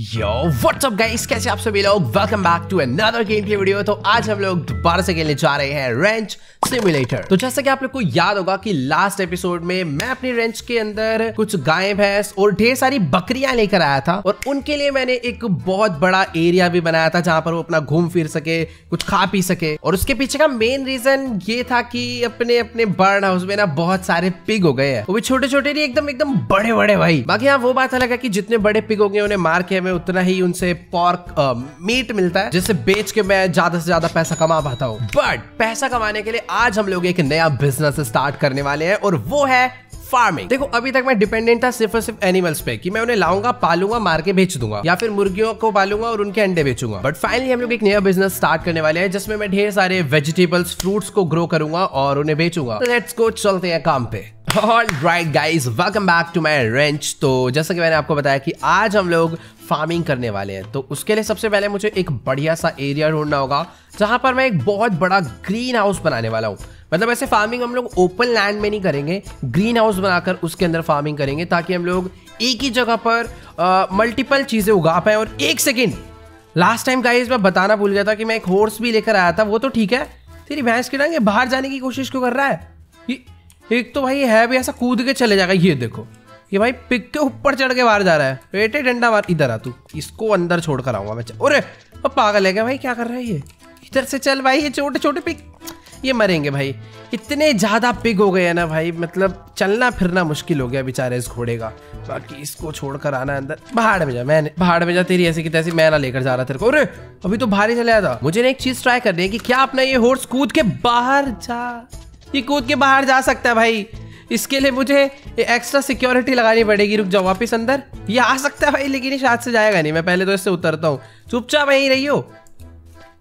Yo what's up guys कैसे आप सभी लोग? Welcome back to another game video तो आज हम लोग दोबारा से खेलने जा रहे हैं रेंच सिमुलेटर तो जैसा कि आप लोग को याद होगा कि लास्ट एपिसोड में मैं अपनी रेंच के अंदर कुछ गाय, भैंस और ढेर सारी बकरियाँ लेकर आया था और उनके लिए मैंने एक बहुत बड़ा एरिया भी बनाया था जहाँ पर वो अपना घूम फिर सके, कुछ खा पी सके। और उसके पीछे का मेन रीजन ये था कि अपने अपने बर्ड हाउस में ना बहुत सारे पिग हो गए हैं। वो भी छोटे छोटे नहीं, एकदम एकदम बड़े बड़े भाई। बाकी हाँ वो बात अलग है कि जितने बड़े पिग हो गए उन्हें मार के में उतना ही उनसे पॉर्क मीट मिलता है जिससे बेच के मैं ज़्यादा से ज़्यादा पैसा कमा पाता हूँ। बट पैसा कमाने के लिए आज हम लोग एक नया बिज़नेस स्टार्ट करने वाले हैं, और वो है फ़ार्मिंग देखो, अभी तक मैं डिपेंडेंट था सिर्फ़ और सिर्फ़ एनिमल्स पे, कि मैं उन्हें लाऊँगा, पालूँगा, मार के बेच दूँगा, या फिर मुर्गियों को पालूँगा और उनके अंडे बेचूँगा। बट फाइनली हम लोग एक नया बिज़नेस स्टार्ट करने वाले हैं, जिसमें मैं ढेर सारे वेजिटेबल्स फ्रूट्स को ग्रो करूँगा और उन्हें बेचूँगा। लेट्स गो चलते हैं काम पे। Right guys welcome back to my ranch तो जैसा कि मैंने आपको बताया कि आज हम लोग फ़ार्मिंग करने वाले हैं। तो उसके लिए सबसे पहले मुझे एक बढ़िया सा एरिया ढूंढना होगा, जहाँ पर मैं एक बहुत बड़ा ग्रीन हाउस बनाने वाला हूँ। मतलब ऐसे फ़ार्मिंग हम लोग ओपन लैंड में नहीं करेंगे ग्रीन हाउस बनाकर उसके अंदर फ़ार्मिंग करेंगे, ताकि हम लोग एक ही जगह पर मल्टीपल चीज़ें उगा पाए। और एक सेकेंड लास्ट टाइम गाइज़ मैं बताना भूल गया था कि मैं एक हॉर्स भी लेकर आया था, वो तो ठीक है। तेरी भैंस के डांगे बाहर जाने की कोशिश क्यों कर रहा है? ये, एक तो भाई है भी ऐसा कूद के चले जाएगा, ये देखो। ये भाई पिक के ऊपर चढ़ के बाहर जा रहा है। बेटे डंडा मार। इधर आ तू। इसको अंदर छोड़ कर आऊँगा मैं। अरे पागल है क्या भाई? क्या कर रहा है ये? इधर से चल भाई, ये छोटे छोटे पिक। ये मरेंगे भाई। इतने ज़्यादा पिग हो गए हैं ना भाई। मतलब चलना फिरना मुश्किल हो गया बेचारे इस घोड़े का। बाकी इसको छोड़कर आना अंदर। पहाड़ में जा मैंने पहाड़ में जा तेरी ऐसी की तैसी। मैं ना लेकर जा रहा तेरे को। अरे अभी तो भारी चले आया था। मुझे ना एक चीज़ ट्राई करनी है कि क्या अपना ये हॉर्स कूद के बाहर जा ये कूद के बाहर जा सकता है भाई। इसके लिए मुझे एक्स्ट्रा सिक्योरिटी लगानी पड़ेगी। रुक जाओ वापस अंदर। ये आ सकता है भाई, लेकिन शायद से जाएगा नहीं। मैं पहले तो इससे उतरता हूँ। चुपचाप रही हो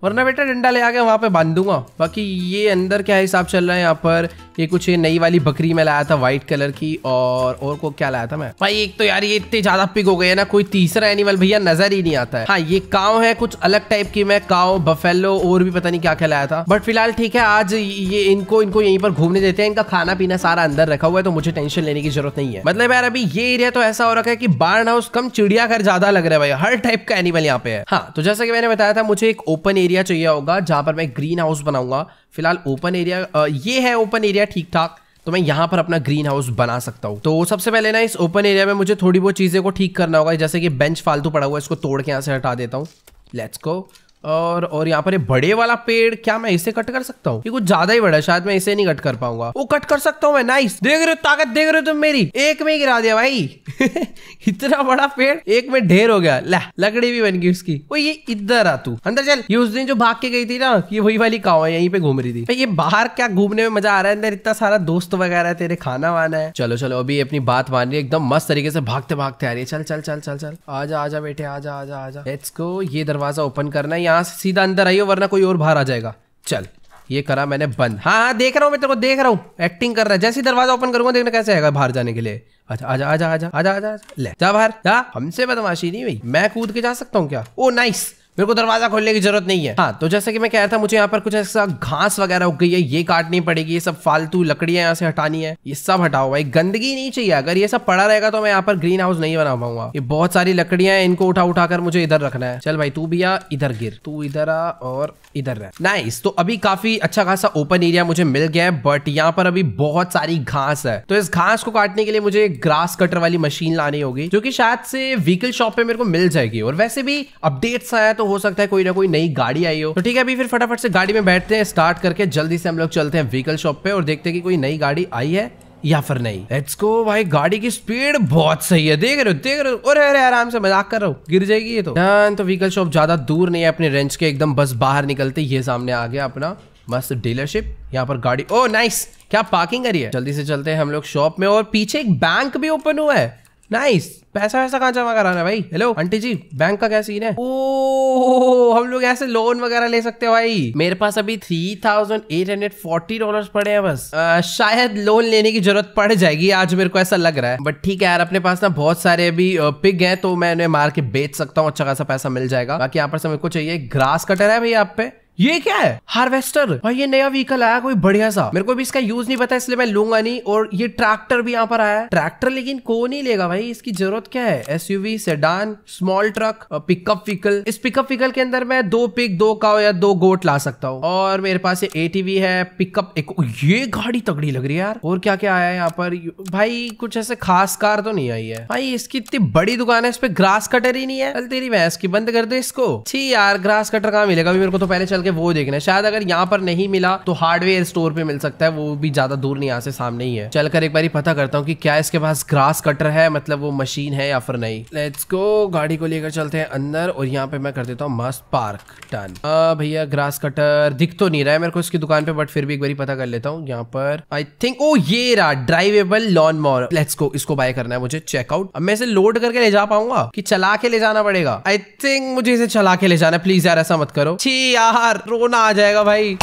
वरना बेटा डंडा ले आके वहाँ पे बाँध दूँगा। बाकी ये अंदर क्या हिसाब चल रहा है यहाँ पर? ये कुछ ये नई वाली बकरी में लाया था व्हाइट कलर की और और को क्या लाया था मैं? भाई, एक तो यार ये इतने ज़्यादा पिक हो गए ना, कोई तीसरा एनिमल भैया नज़र ही नहीं आता है। हाँ ये काव है कुछ अलग टाइप की, मैं काव बफेलो और भी पता नहीं क्या क्या लाया था। बट फ़िलहाल ठीक है, आज ये इनको इनको यहीं पर घूमने देते हैं। इनका खाना पीना सारा अंदर रखा हुआ है तो मुझे टेंशन लेने की ज़रूरत नहीं है। मतलब यार, अभी ये एरिया तो ऐसा हो रखा है की बार्न हाउस कम चिड़ियाघर ज़्यादा लग रहा है भाई हर टाइप का एनिमल यहाँ पे है। हाँ तो जैसा की मैंने बताया था, मुझे एक ओपन एरिया चाहिए होगा, जहाँ पर मैं ग्रीन हाउस बनाऊँगा। फ़िलहाल ओपन एरिया ये है ओपन एरिया ठीक ठाक तो मैं यहाँ पर अपना ग्रीन हाउस बना सकता हूँ। तो सबसे पहले ना इस ओपन एरिया में मुझे थोड़ी बहुत चीज़ें को ठीक करना होगा, जैसे कि बेंच फालतू पड़ा हुआ है, इसको तोड़ के यहाँ से हटा देता हूँ। Let's go. और और यहाँ पर ये बड़े वाला पेड़, क्या मैं इसे कट कर सकता हूँ? ये कुछ ज़्यादा ही बड़ा है, शायद मैं इसे नहीं कट कर पाऊँगा। वो कट कर सकता हूँ मैं नाइस देख रहे हो, ताकत देख रहे हो तुम मेरी। एक में गिरा दिया भाई। इतना बड़ा पेड़, एक में ढेर हो गया। ला, लकड़ी भी बन गई उसकी। वो ये इधर आ तू। अंदर चल। ये उस दिन जो भाग के गई थी ना, ये वही वाली काव है, यहीं पे घूम रही थी। ये बाहर क्या घूमने में मज़ा आ रहा है? अंदर इतना सारा दोस्त वगैरह है, तेरे खाना वाना है। चलो चलो, अभी अपनी बात मान रही है, एकदम मस्त तरीके से भागते भागते आ रही है। चल चल चल चल चल। आजा आजा, बेटे, आजा आजा लेट्स गो ये दरवाज़ा ओपन करना है यहाँ से सीधा अंदर आइयो, वरना कोई और बाहर आ जाएगा। चल, ये करा मैंने बंद। हाँ हाँ देख रहा हूँ मैं तेरे को, देख रहा हूँ। एक्टिंग कर रहा है। जैसे दरवाज़ा ओपन करूँगा, देखना कैसे आएगा बाहर जाने के लिए। अच्छा आजा आजा आजा आजा आजा ले, जा बाहर, जा। हमसे बदमाशी नहीं भाई मैं कूद के जा सकता हूँ क्या? ओ नाइस मेरे को दरवाज़ा खोलने की ज़रूरत नहीं है। हाँ तो जैसे कि मैं कह रहा था, मुझे यहाँ पर कुछ ऐसा घास वगैरह उग गई है, ये काटनी पड़ेगी, ये सब फालतू लकड़ियाँ यहाँ से हटानी है, ये सब हटाओ भाई, गंदगी नहीं चाहिए। अगर ये सब पड़ा रहेगा तो मैं यहाँ पर ग्रीन हाउस नहीं बना पाऊँगा। ये बहुत सारी लकड़ियाँ हैं, इनको उठा उठा कर मुझे इधर रखना है। चल भाई, तू भी आ, इधर गिर। तू इधर आ और इधर रह। नाइस तो अभी काफ़ी अच्छा खासा ओपन एरिया मुझे मिल गया है बट यहाँ पर अभी बहुत सारी घास है। तो इस घास को काटने के लिए मुझे ग्रास कटर वाली मशीन लानी होगी, जो की शायद से व्हीकल शॉप पे मेरे को मिल जाएगी। और वैसे भी अपडेट्स आया तो हो सकता है कोई ना कोई नई गाड़ी आई हो। तो ठीक है, अभी फिर फटाफट से गाड़ी में बैठते हैं स्टार्ट करके जल्दी से हम लोग चलते हैं व्हीकल शॉप पे और देखते हैं कि कोई नई गाड़ी आई है या फिर नहीं। लेट्स गो भाई, गाड़ी की स्पीड बहुत सही है। देख रहे हो, देख रहे हो। अरे अरे, आराम से मज़ाक कर रहा हूँ, गिर जाएगी ये तो। डन तो व्हीकल शॉप ज़्यादा दूर नहीं है अपने रेंज के, एकदम बस बाहर निकलते ये सामने आ गया अपना मस्त डीलरशिप यहाँ पर गाड़ी, ओ नाइस क्या पार्किंग करी है? जल्दी से चलते हैं हम लोग शॉप में और पीछे एक बैंक भी ओपन हुआ है। नाइस पैसा वैसा कहाँ जमा कराना भाई? हेलो आंटी जी बैंक का क्या सीन है? ओ हम लोग ऐसे लोन वगैरह ले सकते हैं भाई। मेरे पास अभी three thousand eight hundred forty dollar पड़े हैं बस। आ, शायद लोन लेने की ज़रूरत पड़ जाएगी आज मेरे को ऐसा लग रहा है। बट ठीक है यार अपने पास ना बहुत सारे अभी पिग हैं तो मैं उन्हें मार के बेच सकता हूँ अच्छा खासा पैसा मिल जाएगा। बाकी यहाँ पर से मेरे को चाहिए। ग्रास कटर है भाई आप पे। ये क्या है? हार्वेस्टर भाई ये नया व्हीकल आया, कोई बढ़िया सा। मेरे को भी इसका यूज़ नहीं पता, इसलिए मैं लूँगा नहीं। और ये ट्रैक्टर भी यहाँ पर आया ट्रैक्टर लेकिन कौन नहीं लेगा भाई? इसकी ज़रूरत क्या है? S U V sedan small truck pickup vehicle इस पिकअप व्हीकल के अंदर मैं दो पिक दो काओ या दो गोट ला सकता हूँ। और मेरे पास ये एटीवी है पिकअप एक ये गाड़ी तगड़ी लग रही है यार। और क्या क्या आया यहाँ पर? भाई, कुछ ऐसे खास कार तो नहीं आई है। भाई, इसकी इतनी बड़ी दुकान है, इस पे ग्रास कटर ही नहीं है। चल तेरी भैंस की बंद कर दो इसको। छी यार ग्रास कटर कहाँ मिलेगा? मेरे को तो पहले चल के वो देखना है। शायद अगर यहाँ पर नहीं मिला तो हार्डवेयर स्टोर पे मिल सकता है। वो भी ज़्यादा दूर नहीं, यहाँ से सामने ही है। चल कर एक बार पता करता हूँ कि क्या इसके पास ग्रास कटर है मतलब वो मशीन है या फिर नहीं। लेट्स गो गाड़ी को लेकर चलते हैं अंदर, और यहाँ पे मैं कर देता हूँ मस्त पार्क डन भैया ग्रास कटर दिख तो नहीं रहा है मेरे को इसकी दुकान पे बट फिर भी एक बार पता कर लेता हूँ। यहाँ पर आई थिंक ओ, ये रहा drivable lawn mower let's go इसको बाय करना है मुझे चेकआउट अब मैं इसे लोड करके ले जा पाऊँगा कि चला के ले जाना पड़ेगा? आई थिंक मुझे इसे चला के ले जाना प्लीज़ यार, ऐसा मत करो। छी यार रोना आ जाएगा भाई।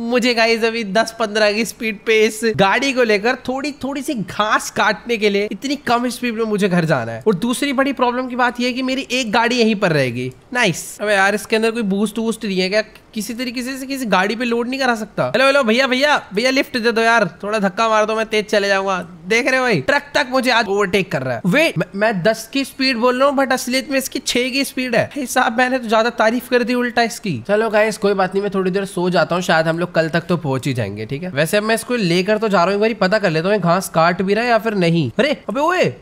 मुझे गाइज़ अभी 10-15 की स्पीड पे इस गाड़ी को लेकर थोड़ी थोड़ी सी घास काटने के लिए इतनी कम स्पीड में मुझे घर जाना है। और दूसरी बड़ी प्रॉब्लम की बात यह है कि मेरी एक गाड़ी यहीं पर रहेगी। नाइस अबे यार इसके अंदर कोई बूस्ट वूस्ट नहीं है क्या? किसी तरीके से किसी गाड़ी पे लोड नहीं करा सकता। हेलो हेलो भैया भैया भैया लिफ्ट दे दो यार। थोड़ा धक्का मार दो मैं तेज चले जाऊँगा। देख रहे हो भाई ट्रक तक मुझे आज ओवरटेक कर रहा है। वेट मैं दस की स्पीड बोल रहा हूँ बट असलियत में इसकी छह की स्पीड है। साहब मैंने तो ज़्यादा तारीफ़ कर दी उल्टा इसकी। चलो गाइस कोई बात नहीं मैं थोड़ी देर सो जाता हूँ शायद हम लोग कल तक तो पहुँच ही जाएँगे ठीक है? वैसे मैं इसको लेकर तो जा रहा हूँ एक बार पता कर लेता हूँ घास काट भी रहा है या फिर नहीं? अरे अबे ओए!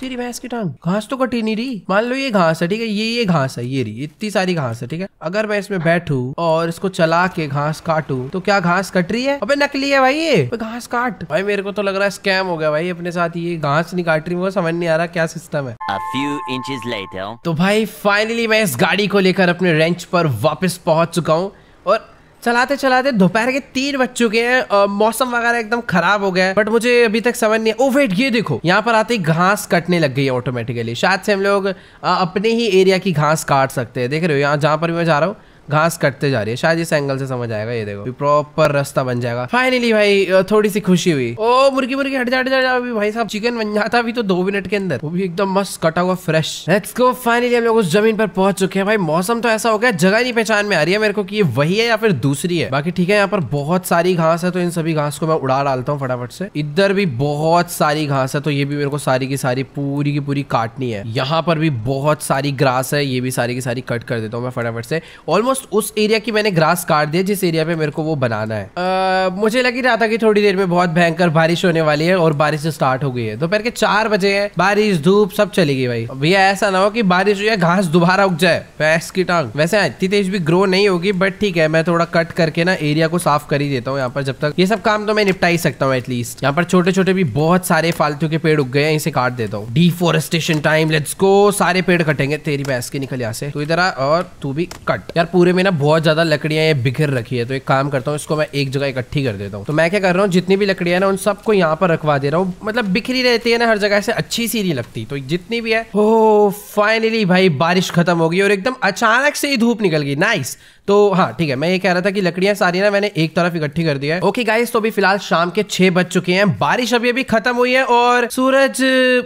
तेरी भैंस की टांग। घास तो कटी नहीं रही। मान लो ये घास है ठीक है? ये ये घास है ये रही। इतनी सारी घास है ठीक है? अगर मैं इसमें बैठू और इसको चला के घास काटू तो क्या घास कट रही है? अबे नकली है भाई ये। घास काट। भाई मेरे को तो लग रहा है स्कैम हो गया भाई अपने साथ ये घास नहीं काट रही वो समझ नहीं आ रहा क्या सिस्टम है। A few inches later. तो भाई फाइनली मैं इस गाड़ी को लेकर अपने रेंच पर वापस पहुँच चुका हूँ और चलाते चलाते दोपहर के तीन बज चुके हैं मौसम वगैरह एकदम खराब हो गया है। बट मुझे अभी तक समझ नहीं ओ वेट ये देखो, यहाँ पर आते ही घास कटने लग गई है ऑटोमेटिकली शायद से हम लोग अपने ही एरिया की घास काट सकते हैं। देख रहे हो, यहाँ जहाँ पर मैं जा रहा हूँ घास कटते जा रही है। शायद इस एंगल से समझ आएगा, ये देखो। प्रॉपर रास्ता बन जाएगा। फाइनली भाई थोड़ी सी खुशी हुई। ओ, मुर्गी मुर्गी, हट जा हट जा अभी भाई साहब चिकन बन जाता अभी तो दो मिनट के अंदर। वो भी एकदम मस्त कटा हुआ फ्रेश लेट्स गो फाइनली हम लोग उस ज़मीन पर पहुँच चुके हैं। भाई, मौसम तो ऐसा हो गया, जगह नहीं पहचान में आ रही है मेरे को कि ये वही है या फिर दूसरी है। बाकी ठीक है, यहाँ पर बहुत सारी घास है तो इन सभी घास को मैं उड़ा डालता हूँ फटाफट से। इधर भी बहुत सारी घास है तो ये भी मेरे को सारी की सारी, पूरी की पूरी काटनी है। यहाँ पर भी बहुत सारी ग्रास है, ये भी सारी की सारी कट कर देता हूँ मैं फटाफट से। ऑलमोस्ट उस एरिया की मैंने ग्रास काट दिया जिस एरिया पे मेरे को वो बनाना है। आ, मुझे लग ही रहा था कि थोड़ी देर में बहुत भयंकर बारिश होने वाली है और बारिश स्टार्ट हो गई है। दोपहर के चार बजे है बारिश धूप सब चली गई भाई। भैया ऐसा ना हो कि बारिश हो जाए घास दोबारा उग जाए भैंस की टांग। वैसे इतनी तेज भी ग्रो नहीं होगी बट ठीक है मैं थोड़ा कट करके ना एरिया को साफ़ कर ही देता हूँ यहाँ पर जब तक ये सब काम तो मैं निपटा ही सकता हूँ एटलीस्ट यहाँ पर छोटे छोटे भी बहुत सारे फालतू के पेड़ उग गए हैं इसे काट देता हूँ। डिफोरेस्टेशन टाइम लेट्स गो सारे पेड़ कटेंगे तेरी भैंस की निकल यहाँ से। तू इधर और तू भी कट यार पूरे में ना बहुत ज़्यादा लकड़ियाँ ये बिखर रखी है। तो एक काम करता हूँ, इसको मैं एक जगह इकट्ठी कर देता हूँ। तो मैं क्या कर रहा हूँ, जितनी भी लकड़ियाँ ना, उन सबको यहाँ पर रखवा दे रहा हूँ। मतलब बिखरी रहती है ना हर जगह से अच्छी सी नहीं लगती। तो जितनी भी है ओ फाइनली भाई, बारिश खत्म हो गई और एकदम अचानक से ही धूप निकल गई। नाइस तो हाँ ठीक है, मैं ये कह रहा था कि लकड़ियाँ सारी ना मैंने एक तरफ़ इकट्ठी कर दिया है। ओके गाइस तो अभी फ़िलहाल शाम के छह बज चुके हैं। बारिश अभी अभी खत्म हुई है और सूरज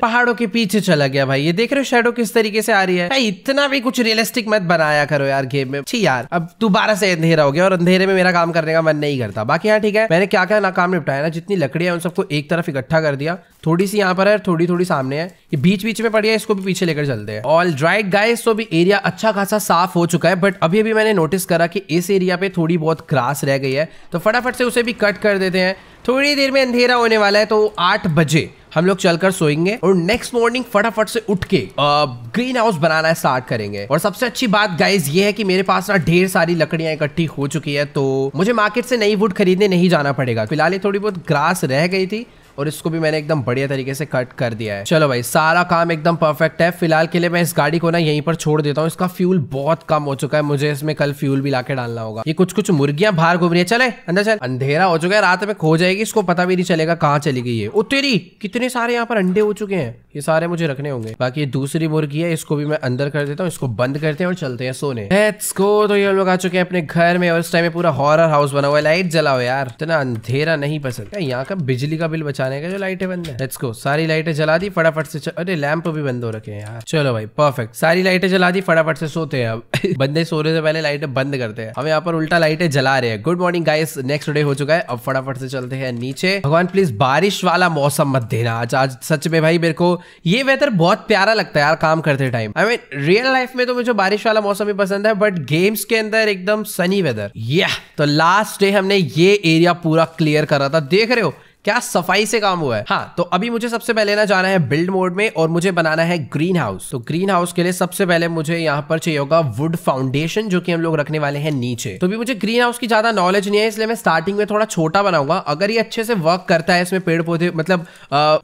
पहाड़ों के पीछे चला गया भाई। ये देख रहे हो शेडो किस तरीके से आ रही है। इतना भी कुछ रियलिस्टिक मत बनाया करो यार गेम में। छी यार, अब दोबारा से अंधेरा हो गया और अंधेरे में मेरा काम करने का मन नहीं करता। बाकी यहाँ ठीक है, मैंने क्या क्या ना काम निपटाया ना, जितनी लकड़ियाँ उन सबको एक तरफ़ इकट्ठा कर दिया। थोड़ी सी यहाँ पर है थोड़ी थोड़ी सामने है। ये बीच बीच में पड़ी है, इसको भी पीछे लेकर चलते हैं। ऑल ड्राइट गाइस तो भी एरिया अच्छा खासा साफ़ हो चुका है बट अभी अभी मैंने नोटिस करा कि इस एरिया पे थोड़ी बहुत ग्रास रह गई है। तो फटाफट से उसे भी कट कर देते हैं। थोड़ी देर में अंधेरा होने वाला है तो आठ बजे हम लोग चलकर सोएँगे और नेक्स्ट मॉर्निंग फटाफट से उठ के ग्रीन हाउस बनाना स्टार्ट करेंगे। और सबसे अच्छी बात गाइज़ ये है कि मेरे पास ना ढेर सारी लकड़ियाँ इकट्ठी हो चुकी है तो मुझे मार्केट से नई वुड खरीदने नहीं जाना पड़ेगा। फ़िलहाल ये थोड़ी बहुत ग्रास रह गई थी और इसको भी मैंने एकदम बढ़िया तरीके से कट कर दिया है। चलो भाई, सारा काम एकदम परफेक्ट है। फ़िलहाल के लिए मैं इस गाड़ी को ना यहीं पर छोड़ देता हूँ। इसका फ्यूल बहुत कम हो चुका है। मुझे इसमें कल फ्यूल भी लाके डालना होगा। ये कुछ कुछ मुर्गियाँ बाहर घूम रही है। चले, अंदर चल। अंधेरा हो चुका है। रात में खो जाएगी। इसको पता भी नहीं चलेगा कहाँ चली गई है तेरी, कितने सारे यहाँ पर अंडे हो चुके हैं? ये सारे मुझे रखने होंगे। बाकी ये दूसरी मुर्गी है। इसको भी मैं अंदर कर देता हूँ। इसको बंद करते हैं और चलते हैं सोने। गो तो ये लोग आ चुके हैं अपने घर में और इस टाइम में पूरा हॉरर हाउस बना हुआ है। लाइट जलाओ यार। इतना अंधेरा नहीं पसंद। यहाँ का बिजली का बिल बचा पहचाने का जो लाइटें बंद है। लेट्स गो सारी लाइटें जला दी, फटाफट से अरे, लैंप भी बंद हो रखे हैं यार। चलो भाई परफेक्ट सारी लाइटें जला दी, फटाफट से सोते हैं अब। बंदे सोने से पहले लाइटें बंद करते हैं। हम यहाँ पर उल्टा लाइटें जला रहे हैं। Good morning guys next day हो चुका है। अब फटाफट से चलते हैं नीचे। भगवान प्लीज़ बारिश वाला मौसम मत देना आज। आज सच में भाई, मेरे को ये वेदर बहुत प्यारा लगता है यार काम करते time I mean real life में तो मुझे बारिश वाला मौसम भी पसंद है बट गेम्स के अंदर एकदम सनी वेदर या तो लास्ट डे हमने ये एरिया पूरा क्लियर करा था। देख रहे हो? क्या सफ़ाई से काम हुआ है? हाँ तो अभी मुझे सबसे पहले ना जाना है बिल्ड मोड में और मुझे बनाना है ग्रीन हाउस तो ग्रीन हाउस के लिए सबसे पहले मुझे यहाँ पर चाहिए होगा वुड फाउंडेशन जो कि हम लोग रखने वाले हैं नीचे. तो भी मुझे ग्रीन हाउस की ज़्यादा नॉलेज नहीं है, इसलिए मैं स्टार्टिंग में थोड़ा छोटा बनाऊँगा. अगर ये अच्छे से वर्क करता है इसमें पेड़ पौधे मतलब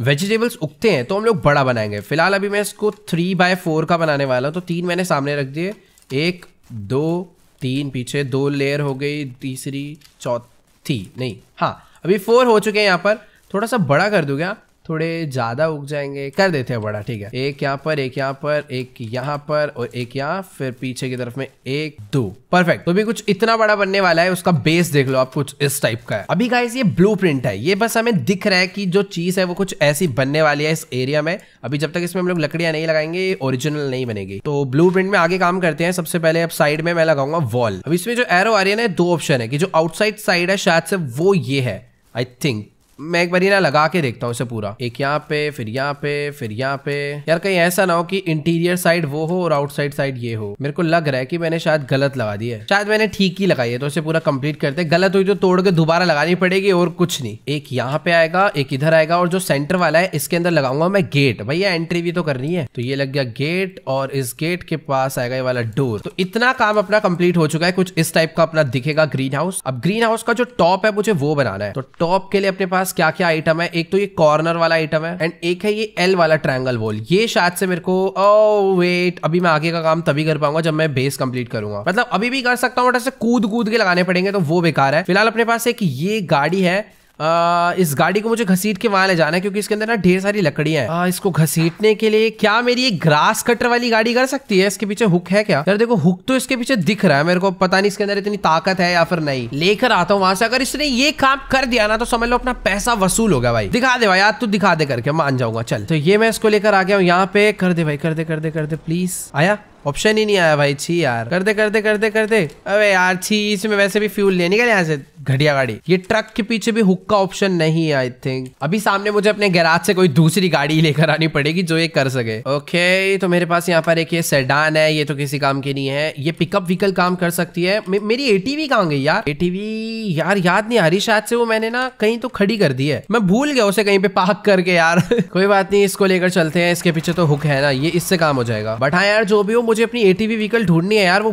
वेजिटेबल्स उगते हैं तो हम लोग बड़ा बनाएँगे. फ़िलहाल अभी मैं इसको थ्री बाय फोर का बनाने वाला हूँ. तो तीन मैंने सामने रख दिए. एक, दो, तीन, पीछे दो लेयर हो गई. तीसरी, चौथी, नहीं हाँ अभी फोर हो चुके हैं यहाँ पर। थोड़ा सा बड़ा कर दूँ क्या थोड़े ज़्यादा उग जाएँगे। कर देते हैं बड़ा, ठीक है। एक यहाँ पर, एक यहाँ पर, एक यहाँ पर और एक यहाँ। फिर पीछे की तरफ़ में एक, दो। परफेक्ट तो भी कुछ इतना बड़ा बनने वाला है, उसका बेस देख लो आप कुछ इस टाइप का है। अभी गाइस ये ब्लू है। ये बस हमें दिख रहा है कि जो चीज़ है वो कुछ ऐसी बनने वाली है इस एरिया में। अभी जब तक इसमें हम लोग लकड़ियाँ नहीं लगाएँगे ओरिजिनल नहीं बनेगी। तो ब्लू में आगे काम करते हैं। सबसे पहले अब साइड में मैं लगाऊँगा वॉल अब इसमें जो एरो आ रही है ना दो ऑप्शन है कि जो आउटसाइड साइड है, शायद से वो ये है। आई थिंक मैं एक बार ना लगा के देखता हूँ इसे पूरा। एक यहाँ पे, फिर यहाँ पे, फिर यहाँ पे। यार कहीं ऐसा ना हो कि इंटीरियर साइड वो हो और आउटसाइड साइड ये हो। मेरे को लग रहा है कि मैंने शायद गलत लगा दी है। शायद मैंने ठीक ही लगाई है तो इसे पूरा कंप्लीट करते गलत हुई तो तोड़ के दोबारा लगानी पड़ेगी और कुछ नहीं। एक यहाँ पे आएगा, एक इधर आएगा और जो सेंटर वाला है, इसके अंदर लगाऊँगा मैं गेट भैया एंट्री भी तो करनी है। तो ये लग गया गेट और इस गेट के पास आएगा ये वाला डोर तो इतना काम अपना कंप्लीट हो चुका है। कुछ इस टाइप का अपना दिखेगा ग्रीन हाउस अब ग्रीन हाउस का जो टॉप है, मुझे वो बनाना है। तो टॉप के लिए अपने पास पास क्या क्या आइटम है? एक तो ये कॉर्नर वाला आइटम है एंड एक है ये एल वाला ट्रायंगल वॉल ये शायद से मेरे को ओ oh, वेट अभी मैं आगे का काम तभी कर पाऊँगा जब मैं बेस कंप्लीट करूँगा। मतलब अभी भी कर सकता हूँ बट ऐसे कूद कूद के लगाने पड़ेंगे तो वो बेकार है। फ़िलहाल अपने पास एक ये गाड़ी है आ, इस गाड़ी को मुझे घसीट के वहाँ ले जाना है क्योंकि इसके अंदर ना ढेर सारी लकड़ियाँ हैं। इसको घसीटने के लिए क्या मेरी एक ग्रास कटर वाली गाड़ी कर सकती है? इसके पीछे हुक है क्या? यार देखो हुक तो इसके पीछे दिख रहा है। मेरे को पता नहीं इसके अंदर इतनी ताकत है या फिर नहीं। लेकर आता हूँ वहाँ से। अगर इसने ये काम कर दिया ना तो समझ लो अपना पैसा वसूल हो गया भाई। दिखा दे भाई यार तू दिखा दे करके। मान जाऊँगा। चल। तो ये मैं इसको लेकर आ गया हूँ। यहाँ पे कर दे भाई कर दे कर दे कर दे प्लीज़ आया? ऑप्शन ही नहीं आया भाई छी यार। कर दे कर दे कर दे कर दे। अबे यार छी इसमें वैसे भी फ्यूल ले निकल यहाँ से। घटिया गाड़ी। ये ट्रक के पीछे भी हुक का ऑप्शन नहीं है आई थिंक अभी सामने मुझे अपने गैराज से कोई दूसरी गाड़ी लेकर आनी पड़ेगी जो ये कर सके। ओके तो मेरे पास यहाँ पर एक ये सेडान है ये तो किसी काम की नहीं है। ये पिकअप व्हीकल काम कर सकती है। मे, मेरी एटीवी कहाँ गई यार? एटीवी यार याद नहीं आ रही शायद से वो मैंने ना कहीं तो खड़ी कर दी है। मैं भूल गया उसे कहीं पे पार्क करके यार। कोई बात नहीं इसको लेकर चलते हैं। इसके पीछे तो हुक है ना ये इससे काम हो जाएगा। बट हाँ यार जो भी हो मुझे अपनी एटीवी व्हीकल ढूंढनी है यार वो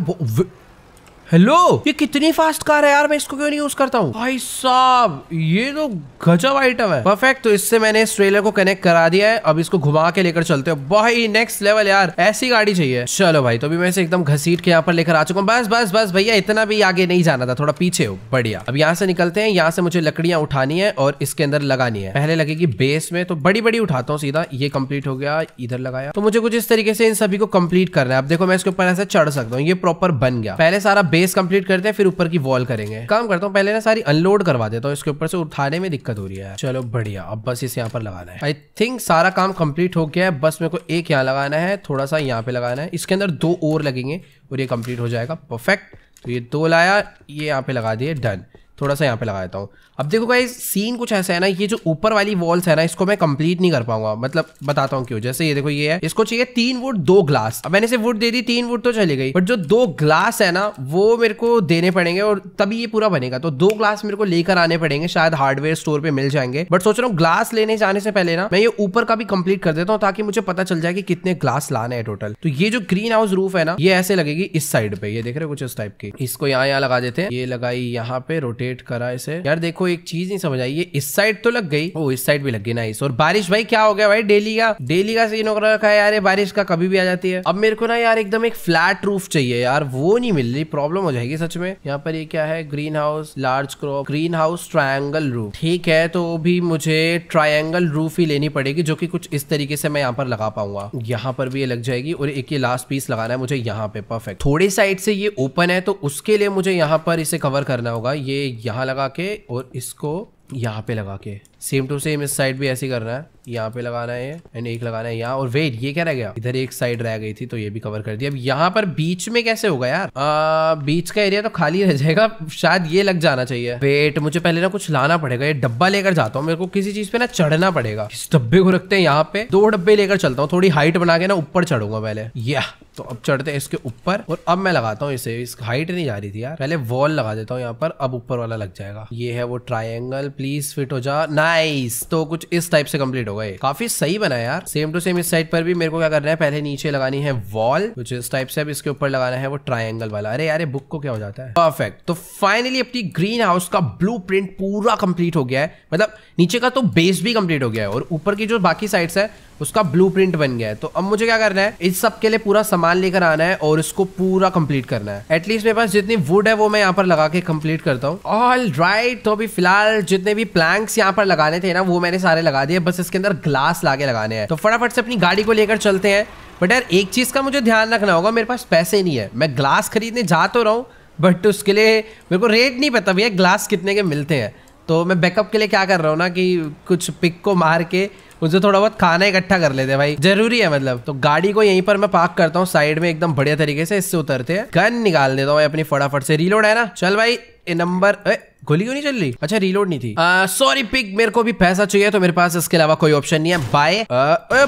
हेलो ये कितनी फास्ट कार है यार मैं इसको क्यों नहीं यूज़ करता हूँ? भाई साहब ये तो गजब आइटम है। परफेक्ट तो इससे मैंने इस ट्रेलर को कनेक्ट करा दिया है। अब इसको घुमा के लेकर चलते हो। भाई नेक्स्ट लेवल यार ऐसी गाड़ी चाहिए। चलो भाई तो अभी मैं इसे एकदम घसीट के यहाँ पर लेकर आ चुका हूँ। बस बस बस भैया इतना भी आगे नहीं जाना था। थोड़ा पीछे हो बढ़िया। अब यहाँ से निकलते हैं। यहाँ से मुझे लकड़ियाँ उठानी है और इसके अंदर लगानी है। पहले लगेगी बेस में तो बड़ी बड़ी उठाता हूँ सीधा। ये कंप्लीट हो गया इधर लगाया। तो मुझे कुछ इस तरीके से इन सभी को कंप्लीट करना है। अब देखो मैं इसके ऊपर ऐसे चढ़ सकता हूँ। ये प्रॉपर बन गया। पहले सारा बेस कंप्लीट करते हैं, फिर ऊपर की वॉल करेंगे। काम करता हूँ, पहले ना सारी अनलोड करवा देता हूँ, इसके ऊपर से उठाने में दिक्कत हो रही है चलो, बढ़िया। अब बस इसे यहाँ पर लगाना है। आई थिंक सारा काम कंप्लीट हो गया है, बस मेरे को एक यहाँ लगाना है थोड़ा सा यहाँ पे लगाना है। इसके अंदर दो और लगेंगे, और ये कंप्लीट हो जाएगा। परफेक्ट तो ये दो लाया, ये यहाँ पे लगा दिए डन थोड़ा सा यहाँ पे लगा देता हूँ। अब देखो भाई सीन कुछ ऐसा है ना, ये जो ऊपर वाली वॉल्स है ना, इसको मैं कंप्लीट नहीं कर पाऊँगा। मतलब बताता हूँ क्यों। जैसे ये देखो, ये है, इसको चाहिए तीन वुड दो ग्लास अब मैंने से वुड दे दी, तीन वुड तो चली गई। बट जो दो ग्लास है ना, वो मेरे को देने पड़ेंगे और तभी ये पूरा बनेगा। तो दो ग्लास मेरे को लेकर आने पड़ेंगे, शायद हार्डवेयर स्टोर पे मिल जाएँगे। बट सोच रहा हूँ ग्लास लेने जाने से पहले ना, मैं ये ऊपर का भी कंप्लीट कर देता हूँ ताकि मुझे पता चल जाए कि कितने ग्लास लाने हैं टोटल तो ये जो ग्रीन हाउस रूफ है ना, ये ऐसे लगेगी इस साइड पे। ये देख रहे हो कुछ इस टाइप की। इसको यहाँ यहाँ लगा देते हैं। ये लगाई यहाँ पे रोटेट करा इसे। यार देखो, एक चीज़ नहीं समझ आई। ये इस साइड तो लग गई। ओ, इस साइड भी लग गई। नाइस और बारिश भाई, क्या हो गया भाई? डेली का डेली का सीन हो रखा है यार। बारिश का कभी भी आ जाती है। अब मेरे को ना यार एकदम एक फ्लैट रूफ चाहिए यार। वो नहीं मिल रही। प्रॉब्लम हो जाएगी सच में। यहाँ पर ये क्या है? Greenhouse large crop greenhouse triangle roof ठीक है तो भी मुझे ट्रायंगल रूफ ही लेनी पड़ेगी, जो कि कुछ इस तरीके से मैं यहाँ पर लगा पाऊँगा। यहाँ पर भी ये लग जाएगी। और एक ये लास्ट पीस लगाना है मुझे यहाँ पे। परफेक्ट थोड़ी साइड से ये ओपन है तो उसके लिए मुझे यहाँ पर इसे कवर करना होगा। ये यहाँ लगा के और इसको यहाँ पे लगा के। सेम टू सेम इस साइड भी ऐसे करना है। यहाँ पे लगाना है एंड एक लगाना है यहाँ। और वेट ये क्या रह गया? इधर एक साइड रह गई थी तो ये भी कवर कर दिया। अब यहाँ पर बीच में कैसे होगा यार? आ, बीच का एरिया तो खाली रह जाएगा। शायद ये लग जाना चाहिए। वेट मुझे पहले ना कुछ लाना पड़ेगा। ये डब्बा लेकर जाता हूँ। मेरे को किसी चीज़ पे ना चढ़ना पड़ेगा। इस डब्बे को रखते हैं यहाँ पे। दो डब्बे लेकर चलता हूँ। थोड़ी हाइट बना के ना ऊपर चढ़ूँगा पहले। या तो अब चढ़ते हैं इसके ऊपर। और अब मैं लगाता हूँ इसे। इस हाइट नहीं जा रही थी यार। पहले वॉल लगा देता हूँ यहाँ पर। अब ऊपर वाला लग जाएगा। ये है वो ट्राइंगल प्लीज़ फिट हो जा। नाइस तो कुछ इस टाइप से कंप्लीट होगा ये। काफ़ी सही बना यार। सेम टू सेम इस साइड पर भी मेरे को क्या करना है? पहले नीचे लगानी है वॉल कुछ इस टाइप से अब इसके ऊपर लगाना है वो ट्राइंगल वाला। अरे यार बुक को क्या हो जाता है? परफेक्ट तो फाइनली अपनी ग्रीन हाउस का ब्लू पूरा कंप्लीट हो गया है। मतलब नीचे का तो बेस भी कंप्लीट हो गया है और ऊपर की जो बाकी साइड्स है, उसका ब्लूप्रिंट बन गया है। तो अब मुझे क्या करना है? इस सब के लिए पूरा सामान लेकर आना है और इसको पूरा कंप्लीट करना है। एटलीस्ट मेरे पास जितनी वुड है, वो मैं यहाँ पर लगा के कंप्लीट करता हूँ। ऑल राइट तो अभी फ़िलहाल जितने भी प्लैंक्स यहाँ पर लगाने थे ना, वो मैंने सारे लगा दिए। बस इसके अंदर ग्लास लाके लगाने हैं। तो फटाफट से अपनी गाड़ी को लेकर चलते हैं। बट यार, एक चीज़ का मुझे ध्यान रखना होगा, मेरे पास पैसे नहीं है। मैं ग्लास खरीदने जा तो रहा हूँ बट उसके लिए मेरे को रेट नहीं पता भैया ग्लास कितने के मिलते हैं। तो मैं बैकअप के लिए क्या कर रहा हूँ ना कि कुछ पिक को मार के उसे थोड़ा बहुत खाना इकट्ठा कर लेते हैं भाई। ज़रूरी है मतलब। तो गाड़ी को यहीं पर मैं पार्क करता हूँ साइड में एकदम बढ़िया तरीके से इससे उतरते हैं। गन निकाल देता हूँ अपनी फटाफट से। रीलोड है ना? चल भाई, ये नंबर गोली क्यों नहीं चल रही? अच्छा रीलोड नहीं थी। सॉरी पिक मेरे को भी पैसा चाहिए तो मेरे पास इसके अलावा कोई ऑप्शन नहीं है। बाय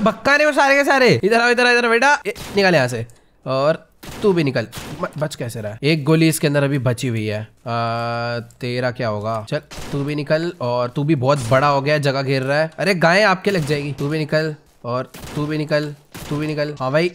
भक्का ने सारे के सारे। इधर आओ, इधर इधर बेटा। निकाले यहाँ से। और तू भी निकल। बच कैसे रहा है? एक गोली इसके अंदर अभी बची हुई है। आ, तेरा क्या होगा? चल तू भी निकल और तू भी बहुत बड़ा हो गया जगह घेर रहा है। अरे गाय आपके लग जाएगी। तू भी निकल और तू भी निकल तू भी निकल। हाँ भाई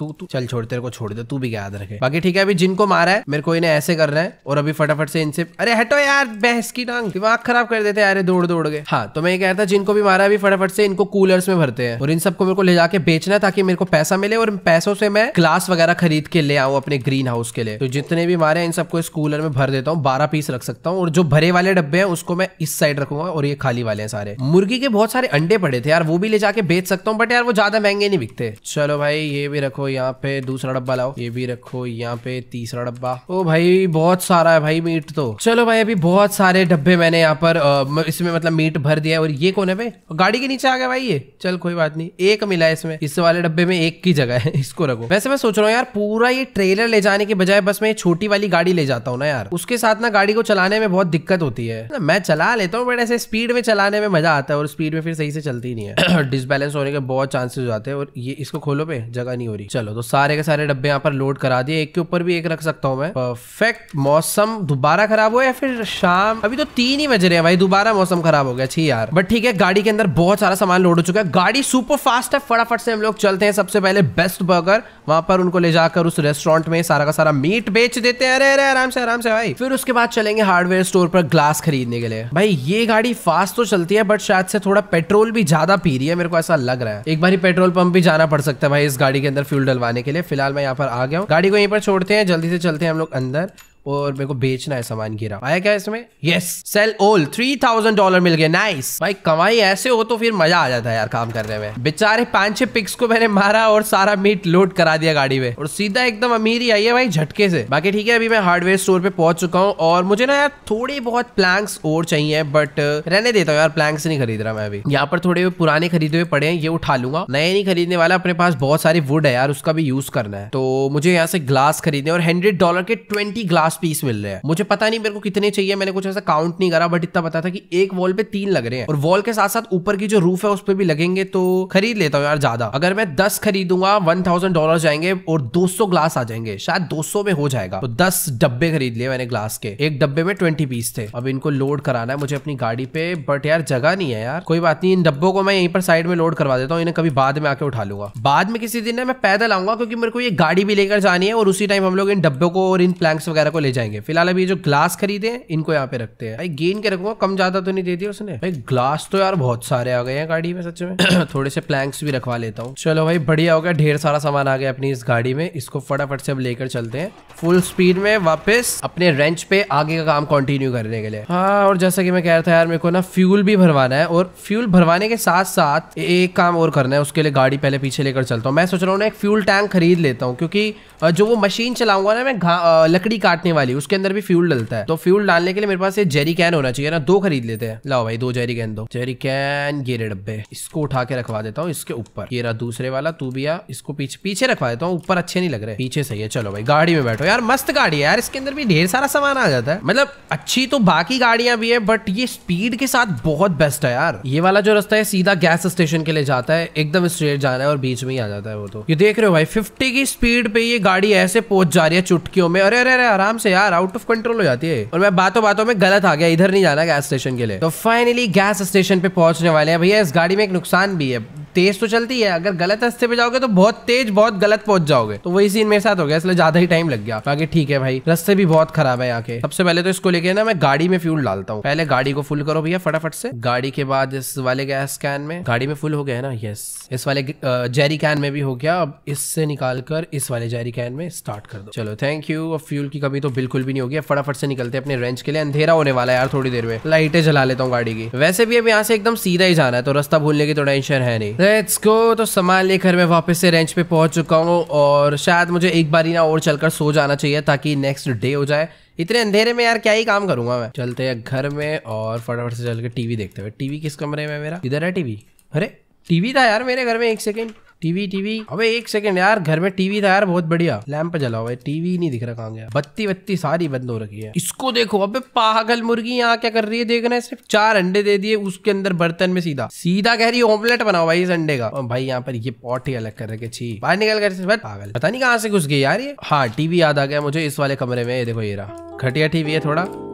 तू तू, चल छोड़, तेरे को छोड़ दे, तू भी याद रखे। बाकी ठीक है, अभी जिनको मारा है, मेरे को इन्हें ऐसे कर रहे हैं, और अभी फटाफट से इनसे अरे हटो यार, बहस की टांग। दिमाग खराब कर देते यार दौड़ दौड़ के हाँ तो मैं ये कहता जिनको भी मारा है, अभी फटाफट से इनको कूलर्स में भरते हैं। और इन सबको मेरे को ले जाके बेचना है, ताकि मेरे को पैसा मिले, और पैसों से मैं ग्लास वगैरह खरीद के ले आऊँ अपने ग्रीन हाउस के लिए। तो जितने भी मारे इन सबको इस कूलर में भर देता हूँ, बारह पीस रख सकता हूँ, और जो भरे वाले डब्बे हैं, उसको मैं इस साइड रखूँगा, और ये खाली वाले हैं सारे। मुर्गी के बहुत सारे अंडे पड़े थे यार, वो भी ले जाके बेच सकता हूँ बट यार वो ज़्यादा महँगे नहीं बिकते। चलो भाई, ये भी रखो यहाँ पे दूसरा डब्बा लाओ। ये भी रखो, यहाँ पे तीसरा डब्बा। ओ भाई, बहुत सारा है भाई मीट तो। चलो भाई, अभी बहुत सारे डब्बे मैंने यहाँ पर इसमें मतलब मीट भर दिया है। और ये कौन है भाई? गाड़ी के नीचे आ गया भाई ये। चल, कोई बात नहीं। एक मिला है इसमें। इस वाले डब्बे में एक की जगह है। इसको रखो। वैसे मैं सोच रहा हूँ यार, पूरा ये ट्रेलर ले जाने के बजाय बस मैं छोटी वाली गाड़ी ले जाता हूँ ना यार। उसके साथ ना गाड़ी को चलाने में बहुत दिक्कत होती है। मैं चला लेता हूँ, बट ऐसे स्पीड में चलाने में मज़ा आता है और स्पीड में फिर सही से चलती नहीं है। डिसबैलेंस होने के बहुत चांसेस हो जाते हैं। और ये, इसको खोलो पे, जगह नहीं हो रही। चलो तो सारे के सारे डब्बे यहाँ पर लोड करा दिए। एक के ऊपर भी एक रख सकता हूँ मैं। परफेक्ट मौसम दोबारा खराब हुआ या फिर शाम? अभी तो तीन ही बज रहे हैं भाई, दोबारा मौसम खराब हो गया। छी यार। बट ठीक है, गाड़ी के अंदर बहुत सारा सामान लोड हो चुका है। गाड़ी सुपर फास्ट है, फटाफट से हम लोग चलते हैं। सबसे पहले बेस्ट बर्गर वहाँ पर उनको ले जाकर उस रेस्टोरेंट में सारा का सारा मीट बेच देते हैं। अरे अरे, आराम से आराम से भाई। फिर उसके बाद चलेंगे हार्डवेयर स्टोर पर ग्लास खरीदने के लिए। भाई, ये गाड़ी फास्ट तो चलती है बट शायद से थोड़ा पेट्रोल भी ज़्यादा पी रही है, मेरे को ऐसा लग रहा है। एक बार पेट्रोल पंप भी जाना पड़ सकता है भाई इस गाड़ी के अंदर फ्यूल डलवाने के लिए। फ़िलहाल मैं यहाँ पर आ गया हूँ। गाड़ी को यहीं पर छोड़ते हैं, जल्दी से चलते हैं हम लोग अंदर। और मेरे को बेचना है सामान गिरा। आया क्या इसमें? Yes sell all three thousand dollar मिल गया। नाइस भाई, कमाई ऐसे हो तो फिर मज़ा आ जाता है यार काम करने में। बेचारे पाँच छह पिक्स को मैंने मारा और सारा मीट लोड करा दिया गाड़ी में। और सीधा एकदम अमीर ही आई है भाई, झटके से। बाकी ठीक है, अभी मैं हार्डवेयर स्टोर पे पहुँच चुका हूँ और मुझे ना यार थोड़ी बहुत प्लैंक्स और चाहिए बट रहने देता हूँ यार प्लैंक्स नहीं खरीद रहा मैं अभी। यहाँ पर थोड़े पुराने खरीदे हुए पड़े हैं, ये उठा लूँगा। नए नहीं खरीदने वाला, अपने पास बहुत सारे वुड है यार, उसका भी यूज़ करना है। तो मुझे यहाँ से ग्लास खरीदने और हंड्रेड डॉलर के ट्वेंटी ग्लास पीस मिल रहे हैं। मुझे पता नहीं मेरे को कितने चाहिए, मैंने कुछ ऐसा काउंट नहीं करा बट इतना पता था कि एक वॉल पे तीन लग रहे हैं। और वॉल के साथ साथ ऊपर की जो रूफ है, उस पर भी लगेंगे तो खरीद लेता हूँ यार ज़्यादा। अगर मैं दस खरीदूँगा वन थाउज़ेंड डॉलर जाएँगे और दो सौ ग्लास आ जाएँगे। शायद दो सौ में हो जाएगा। तो दस डब्बे खरीद लिए मैंने ग्लास के। एक डब्बे में ट्वेंटी पीस थे। अब इनको लोड कराना है मुझे अपनी गाड़ी पे बट यार जगह नहीं है यार। कोई बात नहीं, इन डब्बों को मैं यहीं पर साइड में लोड करवा देता हूँ, इन्हें कभी बाद में आके उठा लूँगा। बाद में किसी दिन मैं पैदल आऊँगा, क्योंकि मेरे को ये गाड़ी भी लेकर जानी है और उसी टाइम हम लोग इन डब्बों को और इन प्लैंक्स वगैरह को ले जाएँगे। फ़िलहाल अभी जो ग्लास खरीद खरीदे इनको यहाँ पे रखते हैं। भाई गेन के रखूँगा, कम ज़्यादा तो नहीं दे दिया उसने। भाई ग्लास तो यार बहुत सारे आ गए हैं गाड़ी में, सच में। थोड़े से प्लैंक्स भी रखवा लेता हूँ। चलो भाई, बढ़िया हो गया, ढेर सारा सामान आ गया अपनी इस गाड़ी में। इसको फटाफट से अब लेकर चलते हैं। फुल स्पीड में वापस अपने रेंच पे आगे का काम कंटिन्यू करने के लिए। हाँ और जैसा कि मैं कह रहा था यार, मेरे को ना फ्यूल भी भरवाना है, और फ्यूल भरवाने के साथ साथ एक काम और करना है, उसके लिए गाड़ी पहले पीछे लेकर चलता हूँ। मैं सोच रहा हूँ ना एक फ्यूल टैंक खरीद लेता हूँ, क्योंकि जो वो मशीन चलाऊँगा ना मैं लकड़ी काटने काटने वाली, उसके अंदर भी फ्यूल डलता है। तो फ्यूल डालने के लिए मेरे पास ये जेरी कैन होना चाहिए ना, दो खरीद लेते हैं। लाओ भाई, दो जेरी कैन दो। जेरी कैन ये डब्बे। इसको उठा के रखवा देता हूँ इसके ऊपर। ये रहा दूसरे वाला, तू भी इसको पीछे पीछे रखवा देता हूँ, ऊपर अच्छे नहीं लग रहे। पीछे सही है, चलो भाई, गाड़ी में बैठो। यार, मस्त गाड़ी है यार, इसके अंदर भी ढेर सारा सामान आ जाता है। मतलब अच्छी तो बाकी गाड़ियाँ भी है बट ये स्पीड के साथ बहुत बेस्ट है यार। ये वाला जो रास्ता है, सीधा गैस स्टेशन के लिए जाता है, एकदम स्ट्रेट जाना है और बीच में ही आ जाता है वो तो। ये देख रहे हो भाई फिफ्टी की स्पीड पे ये गाड़ी ऐसे पहुँच जा रही है चुटकियों में। अरे अरे अरे, आराम से यार आउट ऑफ़ कंट्रोल हो जाती है। और मैं बातों बातों में गलत आ गया, इधर नहीं जाना गैस स्टेशन के लिए। तो फाइनली गैस स्टेशन पे पहुँचने वाले हैं। भैया, इस गाड़ी में एक नुकसान भी है। तेज तो चलती है, अगर गलत रास्ते पे जाओगे तो बहुत तेज, बहुत गलत पहुँच जाओगे। तो वही सीन मेरे साथ हो गया, इसलिए ज़्यादा ही टाइम लग गया। बाकी ठीक है भाई, रस्ते भी बहुत खराब है यहाँ के। सबसे पहले तो इसको लेके ना मैं गाड़ी में फ्यूल डालता हूँ। पहले गाड़ी को फुल करो भैया, फटाफट से। गाड़ी के बाद इस वाले गैस कैन में, गाड़ी में फुल हो गया ना? यस इस वाले जेरी कैन में भी हो गया। अब इससे निकाल कर इस वाले जेरी कैन में स्टार्ट कर दो। चलो थैंक यू अब फ्यूल की कमी तो बिल्कुल भी नहीं होगी। फटाफट से निकलते अपने रेंज के लिए। अंधेरा होने वाला है यार थोड़ी देर में। लाइटें जला लेता हूँ गाड़ी की। वैसे भी अब यहाँ से एकदम सीधा ही जाना है तो रास्ता भूलने की तो टेंशन है नहीं। लेट्स गो तो सामान लेकर मैं वापस से रेंच पे पहुँच चुका हूँ और शायद मुझे एक बार ही ना और चलकर सो जाना चाहिए ताकि नेक्स्ट डे हो जाए। इतने अंधेरे में यार क्या ही काम करूँगा मैं? चलते हैं घर में और फटाफट से चल के टीवी देखते हुए टीवी किस कमरे में मेरा? इधर है टीवी अरे टीवी था यार मेरे घर में, एक सेकेंड टीवी टीवी। अबे, एक सेकंड यार, घर में टीवी था यार, बहुत बढ़िया। लैंप जला हुआ है, टीवी नहीं दिख रहा कहाँ गया। बत्ती बत्ती सारी बंद हो रखी है। इसको देखो, अबे, पागल मुर्गी यहाँ क्या कर रही है, देखना सिर्फ़ चार अंडे दे दिए, उसके अंदर बर्तन में सीधा। सीधा कह रही है ऑमलेट बनाओ भाई इस अंडे का। भाई, यहाँ पर ये पॉट ही अलग कर रखे, छी। बाहर निकल कर पागल। पता नहीं कहाँ से घुस गई यार ये। हाँ टीवी याद आ गया मुझे, इस वाले कमरे में, ये देखो ये रहा। घटिया टीवी है थोड़ा।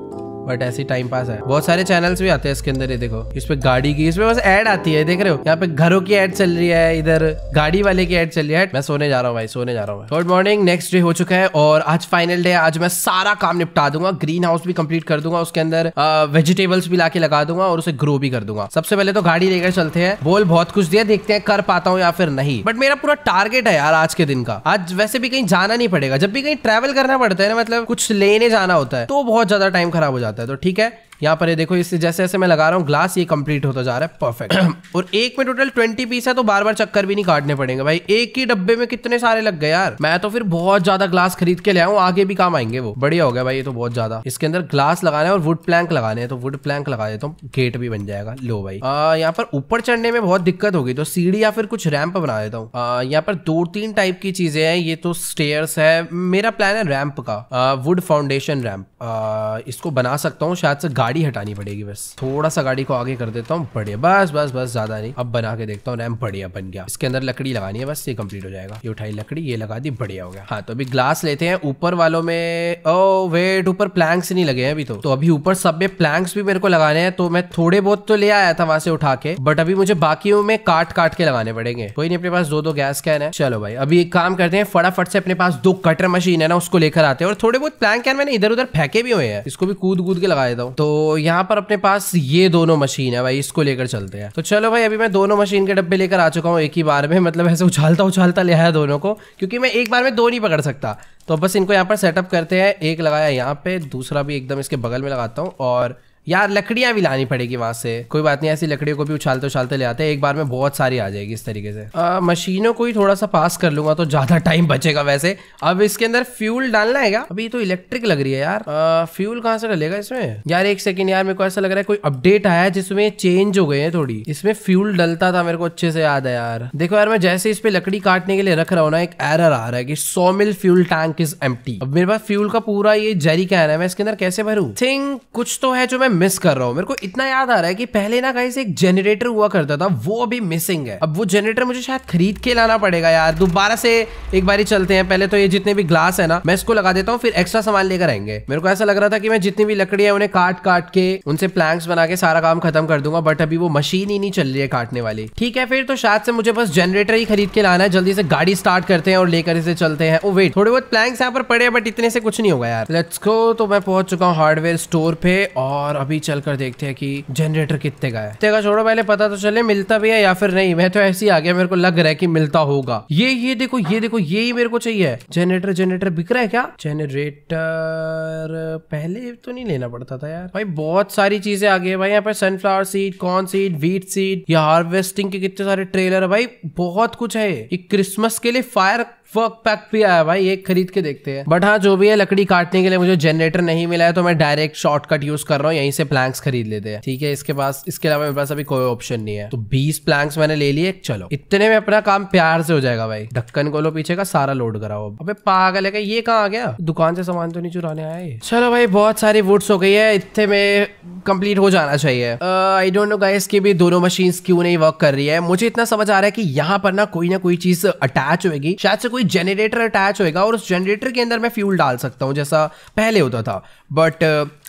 बट ऐसी टाइम पास है। बहुत सारे चैनल्स भी आते हैं इसके अंदर, ये देखो। इस पे गाड़ी की, इसमें बस एड आती है, देख रहे हो? यहाँ पे घरों की एड चल रही है, इधर गाड़ी वाले की एड चल रही है। मैं सोने जा रहा हूँ भाई, सोने जा रहा हूँ गुड मॉर्निंग नेक्स्ट डे हो चुका है और आज फाइनल डे आज मैं सारा काम निपटा दूँगा ग्रीन हाउस भी कंप्लीट कर दूँगा, उसके अंदर वेजिटेबल्स भी लाके लगा दूँगा और उसे ग्रो भी कर दूँगा। सबसे पहले तो गाड़ी लेकर चलते हैं। बोल, बहुत कुछ दिया, देखते हैं कर पाता हूँ या फिर नहीं। बट मेरा पूरा टारगेट है यार आज के दिन का। आज वैसे भी कहीं जाना नहीं पड़ेगा। जब भी कहीं ट्रेवल करना पड़ता है ना मतलब कुछ लेने जाना होता है तो बहुत ज़्यादा टाइम खराब हो जाता है। तो ठीक है यहाँ पर ये देखो इससे जैसे जैसे मैं लगा रहा हूँ ग्लास ये कंप्लीट होता जा रहा है परफेक्ट और एक में टोटल ट्वेंटी पीस है तो बार बार चक्कर भी नहीं काटने पड़ेंगे। भाई एक ही डब्बे में कितने सारे लग गए यार? मैं तो फिर बहुत ज़्यादा ग्लास खरीद के ले आऊँ आगे भी काम आएँगे वो। बढ़िया हो गया भाई ये तो बहुत ज़्यादा। इसके अंदर ग्लास लगाना है और वुड प्लैंक लगाने हैं तो वुड प्लैंक लगा देता हूँ गेट भी बन जाएगा। लो भाई। यहाँ पर ऊपर चढ़ने में बहुत दिक्कत होगी तो सीढ़ी या फिर कुछ रैंप बना देता हूँ। यहाँ पर दो तीन टाइप की चीज़ें हैं ये तो स्टेयर्स है। मेरा प्लान है रैंप का वुड फाउंडेशन रैंप इसको बना सकता हूँ शायद से गाड़ी हटानी पड़ेगी बस। थोड़ा सा गाड़ी को आगे कर देता हूँ, बढ़िया। बस बस बस, ज़्यादा नहीं। अब बना के देखता हूँ रैम बढ़िया बन गया। इसके अंदर लकड़ी लगानी है, बस ये कंप्लीट हो जाएगा। ये उठाई लकड़ी, ये लगा दी, बढ़िया हो गया। हाँ तो अभी ग्लास लेते हैं। ऊपर वालों में ओ वेट ऊपर प्लैंक्स नहीं लगे हैं अभी तो। तो अभी ऊपर सब में प्लैंक्स भी मेरे को लगाने हैं तो मैं थोड़े बहुत तो ले आया था वहाँ से उठा के बट अभी मुझे बाकियों में काट काट के लगाने पड़ेंगे। कोई नहीं, अपने पास दो दो गैस कैन है। चलो भाई, अभी एक काम करते हैं, फटाफट से अपने पास दो कटर मशीन है ना, उसको लेकर आते हैं। और थोड़े बहुत प्लैंक कैन मैंने इधर उधर फेंके भी हुए हैं। इसको भी कूद कूद के लगा देता हूँ। तो यहाँ पर अपने पास ये दोनों मशीन है भाई, इसको लेकर चलते हैं। तो चलो भाई, अभी मैं दोनों मशीन के डब्बे लेकर आ चुका हूँ, एक ही बार में। मतलब ऐसे उछालता उछालता ले आया दोनों को, क्योंकि मैं एक बार में दो नहीं पकड़ सकता। तो बस इनको यहाँ पर सेटअप करते हैं, एक लगाया यहाँ पे, दूसरा भी एकदम इसके बगल में लगाता हूँ, और यार लकड़ियाँ भी लानी पड़ेगी वहाँ से। कोई बात नहीं ऐसी लकड़ियों को भी उछालते उछालते ले आते हैं। एक बार में बहुत सारी आ जाएगी इस तरीके से। आ, मशीनों को ही थोड़ा सा पास कर लूँगा तो ज़्यादा टाइम बचेगा वैसे। अब इसके अंदर फ्यूल डालना है क्या? अभी तो इलेक्ट्रिक लग रही है यार। आ, फ्यूल कहाँ से डलेगा इसमें? यार एक सेकेंड यार मेरे को ऐसा लग रहा है कोई अपडेट आया है जिसमें चेंज हो गए हैं थोड़ी। इसमें फ्यूल डलता था मेरे को अच्छे से याद है यार। देखो यार मैं जैसे इस पे लकड़ी काटने के लिए रख रहा हूँ ना एक एरर आ रहा है कि sawmill fuel tank is M अब मेरे पास फ्यूल का पूरा ये जेरी कैन है मैं इसके अंदर कैसे भरू? थिंक कुछ तो है जो मैं मिस कर रहा हूँ। मेरे को इतना याद आ रहा है कि पहले ना कहीं से एक जनरेटर हुआ करता था, वो अभी मिसिंग है। अब वो जनरेटर मुझे शायद खरीद के लाना पड़ेगा यार। दोबारा से एक बार चलते हैं। पहले तो ये जितने भी ग्लास है ना, मैं इसको लगा देता हूँ, फिर एक्स्ट्रा सामान लेकर आएँगे। मेरे को ऐसा लग रहा था कि मैं जितनी भी लकड़ी है उन्हें काट काट के, उनसे प्लैंक्स बना के सारा काम खत्म कर दूँगा बट अभी वो मशीन ही नहीं चल रही है काटने वाली। ठीक है, फिर तो शायद से मुझे बस जनरेटर ही खरीद के लाना है। जल्दी से गाड़ी स्टार्ट करते हैं और लेकर इसे चलते हैं। ओ वेट थोड़े बहुत प्लैंक्स यहाँ पर पड़े बट इतने से कुछ नहीं होगा यार। लेट्स गो तो मैं पहुँच चुका हूँ हार्डवेयर स्टोर पे और अभी चलकर देखते हैं कि जनरेटर कितने का है। कितने का छोड़ो, पहले पता तो चले, मिलता भी है या फिर नहीं। मैं तो ऐसे ही आ गया मेरे को लग रहा है कि मिलता होगा। ये ये देखो ये देखो, ये ही मेरे को चाहिए। जनरेटर जनरेटर बिक रहा है क्या? जनरेटर पहले तो नहीं लेना पड़ता था यार। भाई, बहुत सारी चीज़ें आ गई है भाई। यहाँ पे sunflower seed corn seed wheat seed या हार्वेस्टिंग के कितने सारे ट्रेलर है भाई। बहुत कुछ है। ये क्रिसमस के लिए फायर वर्क पैक भी आया भाई, एक खरीद के देखते हैं। बट हाँ जो भी है, लकड़ी काटने के लिए मुझे जनरेटर नहीं मिला है तो मैं डायरेक्ट शॉर्टकट यूज़ कर रहा हूँ, यहीं से प्लैंक्स खरीद लेते हैं। ठीक है, इसके पास इसके अलावा मेरे पास अभी कोई ऑप्शन नहीं है। तो बीस प्लैंक्स मैंने ले लिए, चलो। इतने में अपना काम प्यार से हो जाएगा भाई। ढक्कन खोलो पीछे का, सारा लोड कराओ अबे। पागल है ये कहाँ आ गया? दुकान से सामान तो नहीं चुराने आए चलो भाई, बहुत सारी वुड्स हो गई है, इतने में कंप्लीट हो जाना चाहिए। आई डोंट नो गाइस की भी दोनों मशीन क्यों नहीं वर्क कर रही है। मुझे इतना समझ आ रहा है कि यहाँ पर ना कोई ना कोई चीज़ अटैच होगी शायद से कोई जनरेटर अटैच होएगा और उस जनरेटर के अंदर मैं फ्यूल डाल सकता हूँ, जैसा पहले होता था। बट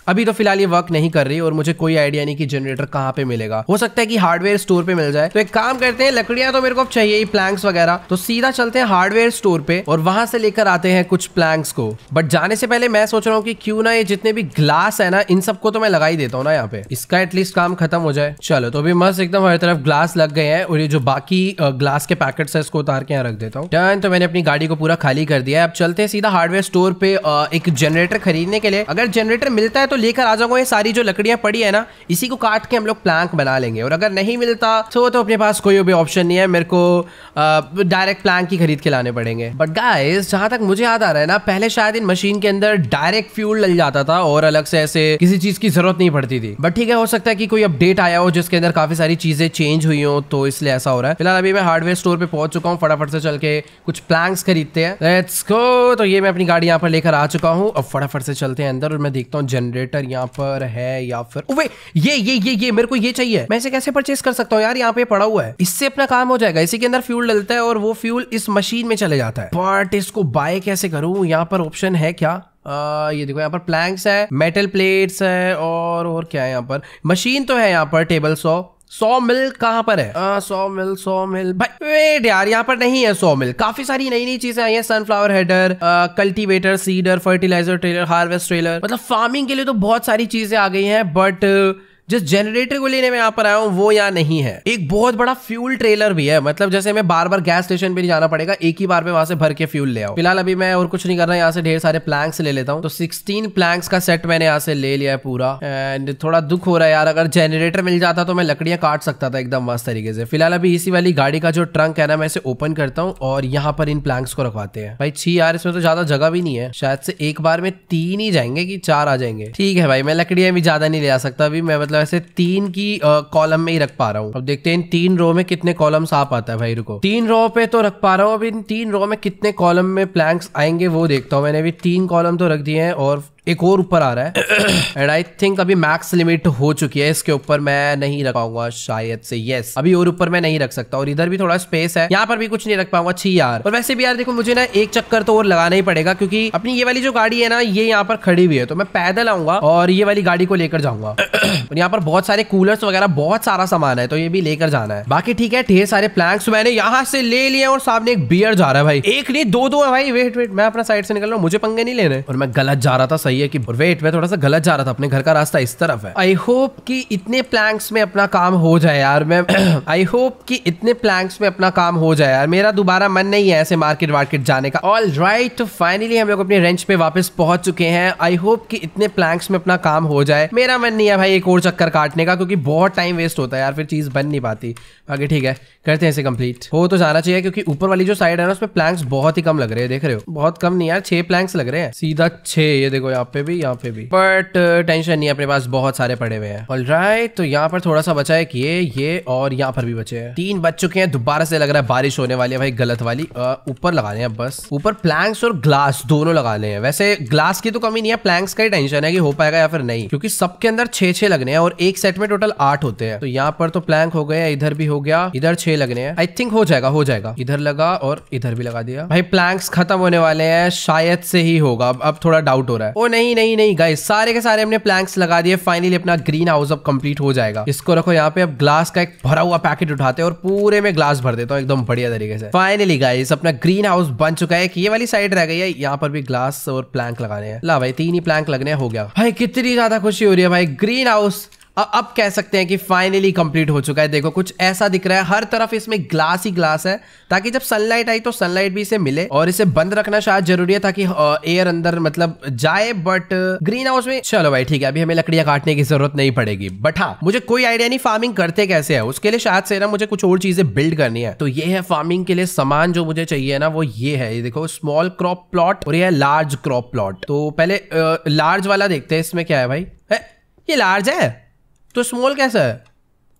अभी तो फ़िलहाल ये वर्क नहीं कर रही और मुझे कोई आइडिया नहीं कि जनरेटर कहाँ पे मिलेगा। हो सकता है कि हार्डवेयर स्टोर पे मिल जाए। तो एक काम करते हैं, लकड़ियाँ तो मेरे को चाहिए ही प्लैंक्स वगैरह। तो सीधा चलते हैं हार्डवेयर स्टोर पे और वहाँ से लेकर आते हैं कुछ प्लैंक्स को। बट जाने से पहले मैं सोच रहा हूँ कि क्यों ना ये जितने भी ग्लास है ना, इन सबको तो मैं लगा ही देता हूँ ना यहाँ पे। इसका एटलीस्ट काम खत्म हो जाए। चलो तो अभी मस्त एकदम हर तरफ़ ग्लास लग गए हैं और ये जो बाकी ग्लास के पैकेट है, इसको उतार के यहाँ रख देता हूँ। डन तो मैंने अपनी गाड़ी को पूरा खाली कर दिया है। अब चलते हैं सीधा हार्डवेयर स्टोर पे एक जनरेटर खरीदने के लिए। अगर जनरेटर मिलता है तो लेकर आ जाऊँगा, ये सारी जो लकड़ियाँ पड़ी है ना, इसी को काट के हम लोग प्लैंक बना लेंगे। और अगर नहीं मिलता तो तो अपने पास कोई भी ऑप्शन नहीं है, मेरे को डायरेक्ट प्लैंक ही खरीद के लाने पड़ेंगे। बट गाइस जहाँ तक मुझे याद आ रहा है ना, पहले शायद इन मशीन के अंदर डायरेक्ट फ्यूल लग जाता था, और अलग से ऐसे किसी चीज़ की ज़रूरत नहीं पड़ती थी। बट ठीक है, हो सकता है कि कोई अपडेट आया हो, जिसके अंदर काफ़ी सारी चीज़ें चेंज हुई हो तो इसलिए ऐसा हो रहा है। फ़िलहाल अभी मैं हार्डवेयर स्टोर पे पहुँच चुका हूँ, फटाफट से चल के कुछ प्लैंक्स खरीदते हैं। तो ये मैं अपनी गाड़ी यहाँ पर लेकर आ चुका हूँ, अब फटाफट से चलते हैं अंदर, और मैं देखता हूँ जनरेटर यहाँ पर है या फिर ओवे ये ये ये ये मेरे को ये चाहिए। मैं इसे कैसे परचेस कर सकता हूँ यार? यहाँ पे पड़ा हुआ है। इससे अपना काम हो जाएगा। इसी के अंदर फ्यूल डलता है और वो फ्यूल इस मशीन में चले जाता है। बट इसको बाय कैसे करूँ? यहाँ पर ऑप्शन है क्या? आ, ये देखो यहाँ पर प्लैंक्स है मेटल प्लेट्स है और और क्या है यहाँ पर? मशीन तो है यहाँ पर टेबल सौ सौ मिल कहाँ पर है? सौ मिल सौ मिल। भाई वेट यार यहाँ पर नहीं है सौ मिल। काफ़ी सारी नई नई चीज़ें आई हैं। Sunflower header cultivator seeder fertiliser trailer harvest trailer मतलब फ़ार्मिंग के लिए तो बहुत सारी चीज़ें आ गई हैं बट जिस जनरेटर को लेने में यहाँ पर आया हूँ, वो यहाँ नहीं है। एक बहुत बड़ा फ्यूल ट्रेलर भी है। मतलब जैसे मैं बार बार गैस स्टेशन पे नहीं जाना पड़ेगा, एक ही बार में वहाँ से भर के फ्यूल ले आओ फ़िलहाल अभी मैं और कुछ नहीं कर रहा, यहाँ से ढेर सारे प्लैंक्स ले लेता हूँ। तो सिक्सटीन प्लैंक्स का सेट मैंने यहाँ से ले लिया है पूरा। एंड थोड़ा दुख हो रहा है यार, अगर जनरेटर मिल जाता तो मैं लकड़ियाँ काट सकता था एकदम मस्त तरीके से। फ़िलहाल अभी इसी वाली गाड़ी का जो ट्रंक है ना, मैं इसे ओपन करता हूँ और यहाँ पर इन प्लैंक्स को रखवाते हैं। भाई छी यार, इसमें तो ज़्यादा जगह भी नहीं है। शायद से एक बार में तीन ही जाएँगे कि चार आ जाएँगे। ठीक है भाई, मैं लकड़ियाँ भी ज़्यादा नहीं ले आ सकता अभी। मैं मतलब ऐसे तीन की कॉलम में ही रख पा रहा हूँ। अब देखते हैं इन तीन रो में कितने कॉलम्स आ पाता है भाई, रुको। तीन रो पे तो रख पा रहा हूँ। अब इन तीन रो में कितने कॉलम में प्लैंक्स आएँगे वो देखता हूँ। मैंने अभी तीन कॉलम तो रख दिए हैं और एक और ऊपर आ रहा है। एंड आई थिंक अभी मैक्स लिमिट हो चुकी है इसके ऊपर मैं नहीं रख पाऊँगा शायद से यस अभी और ऊपर मैं नहीं रख सकता और इधर भी थोड़ा स्पेस है। यहाँ पर भी कुछ नहीं रख पाऊँगा छी यार। और वैसे भी यार देखो मुझे ना एक चक्कर तो और लगाना ही पड़ेगा क्योंकि अपनी ये वाली जो गाड़ी है ना ये यहाँ पर खड़ी हुई है तो मैं पैदल आऊँगा और ये वाली गाड़ी को लेकर जाऊँगा। और यहाँ पर बहुत सारे कूलर्स वगैरह बहुत सारा सामान है तो ये भी लेकर जाना है। बाकी ठीक है ढेर सारे प्लैंक्स मैंने यहाँ से ले लिए और सामने एक बियर जा रहा है भाई। एक नहीं दो दो है भाई। वेट वेट मैं अपना साइड से निकल रहा हूँ मुझे पंगे नहीं लेने। और मैं गलत जा रहा था सही है कि वेट मैं थोड़ा सा गलत जा रहा था, अपने घर का रास्ता इस तरफ़ है। आई होप कि इतने प्लैंक्स में अपना काम हो जाए यार, मैं आई होप कि इतने प्लैंक्स में अपना काम हो जाए यार। मेरा दोबारा मन नहीं है ऐसे मार्केट वार्केट जाने का। ऑल राइट तो फाइनली हम लोग अपने रेंच पे वापस पहुँच चुके हैं। आई होप कि इतने प्लैंक्स में अपना काम हो जाए। मेरा मन नहीं है भाई एक और चक्कर काटने का, क्योंकि बहुत टाइम वेस्ट होता है यार, फिर चीज़ बन नहीं पाती। आगे ठीक है, करते हैं इसे कंप्लीट हो तो जाना चाहिए, क्योंकि ऊपर वाली जो साइड है ना, उसमें प्लैंक्स बहुत ही कम लग रहे हैं, देख रहे हो? बहुत कम नहीं यार, छह प्लैंक्स लग रहे हैं। सीधा छह, ये देखो यहाँ पे भी यहाँ पे भी। बट टेंशन uh, नहीं अपने पास बहुत सारे पड़े हुए हैं। ऑल राइट तो यहाँ पर थोड़ा सा बचा है कि ये ये और यहाँ पर भी बचे हैं। तीन बच चुके हैं दोबारा से लग रहा है बारिश होने वाली है भाई गलत वाली। ऊपर लगाने हैं बस। ऊपर प्लैंक्स और ग्लास दोनों लगाने हैं वैसे ग्लास की तो कमी नहीं है प्लैंक्स का ही टेंशन है कि हो पाएगा या फिर नहीं। क्योंकि सबके अंदर छह छह लगने हैं और एक सेट में टोटल आठ होते हैं। तो यहाँ पर तो प्लैंक हो गए इधर भी हो गया इधर छह लगने हैं। आई थिंक हो जाएगा हो जाएगा। इधर लगा और इधर भी लगा दिया। भाई प्लैंक्स खत्म होने वाले हैं शायद से ही होगा। अब थोड़ा डाउट हो रहा है। ओ नहीं नहीं नहीं नहीं गए सारे के सारे हमने प्लैंक्स लगा दिए फाइनली अपना ग्रीन हाउस अब कंप्लीट हो जाएगा। इसको रखो यहाँ पे, अब ग्लास का एक भरा हुआ पैकेट उठाते हैं और पूरे में ग्लास भर देता हूँ, एकदम बढ़िया तरीके से। फाइनली गाइस अपना ग्रीन हाउस बन चुका है ये वाली साइड रह गई है, यहाँ पर भी ग्लास और प्लैंक लगाने हैं। ला भाई, तीन ही प्लैंक लगने हो गया। भाई, कितनी ज़्यादा खुशी हो रही है भाई ग्रीन हाउस अब कह सकते हैं कि फाइनली कंप्लीट हो चुका है। देखो, कुछ ऐसा दिख रहा है, हर तरफ़ इसमें ग्लास ही ग्लास है, ताकि जब सनलाइट आई तो सनलाइट भी इसे मिले, और इसे बंद रखना शायद ज़रूरी है ताकि एयर अंदर मतलब जाए बट ग्रीन हाउस में चलो भाई, ठीक है, अभी हमें लकड़ियाँ काटने की ज़रूरत नहीं पड़ेगी। बट हाँ मुझे कोई आइडिया नहीं फ़ार्मिंग करते कैसे है? उसके लिए शायद से ना मुझे कुछ और चीज़ें बिल्ड करनी है। तो ये है फ़ार्मिंग के लिए सामान जो मुझे चाहिए ना, वो ये है। ये देखो स्मॉल क्रॉप प्लॉट और ये है लार्ज क्रॉप प्लॉट तो पहले लार्ज वाला देखते हैं, इसमें क्या है भाई? ये लार्ज है? तो स्मॉल कैसा है?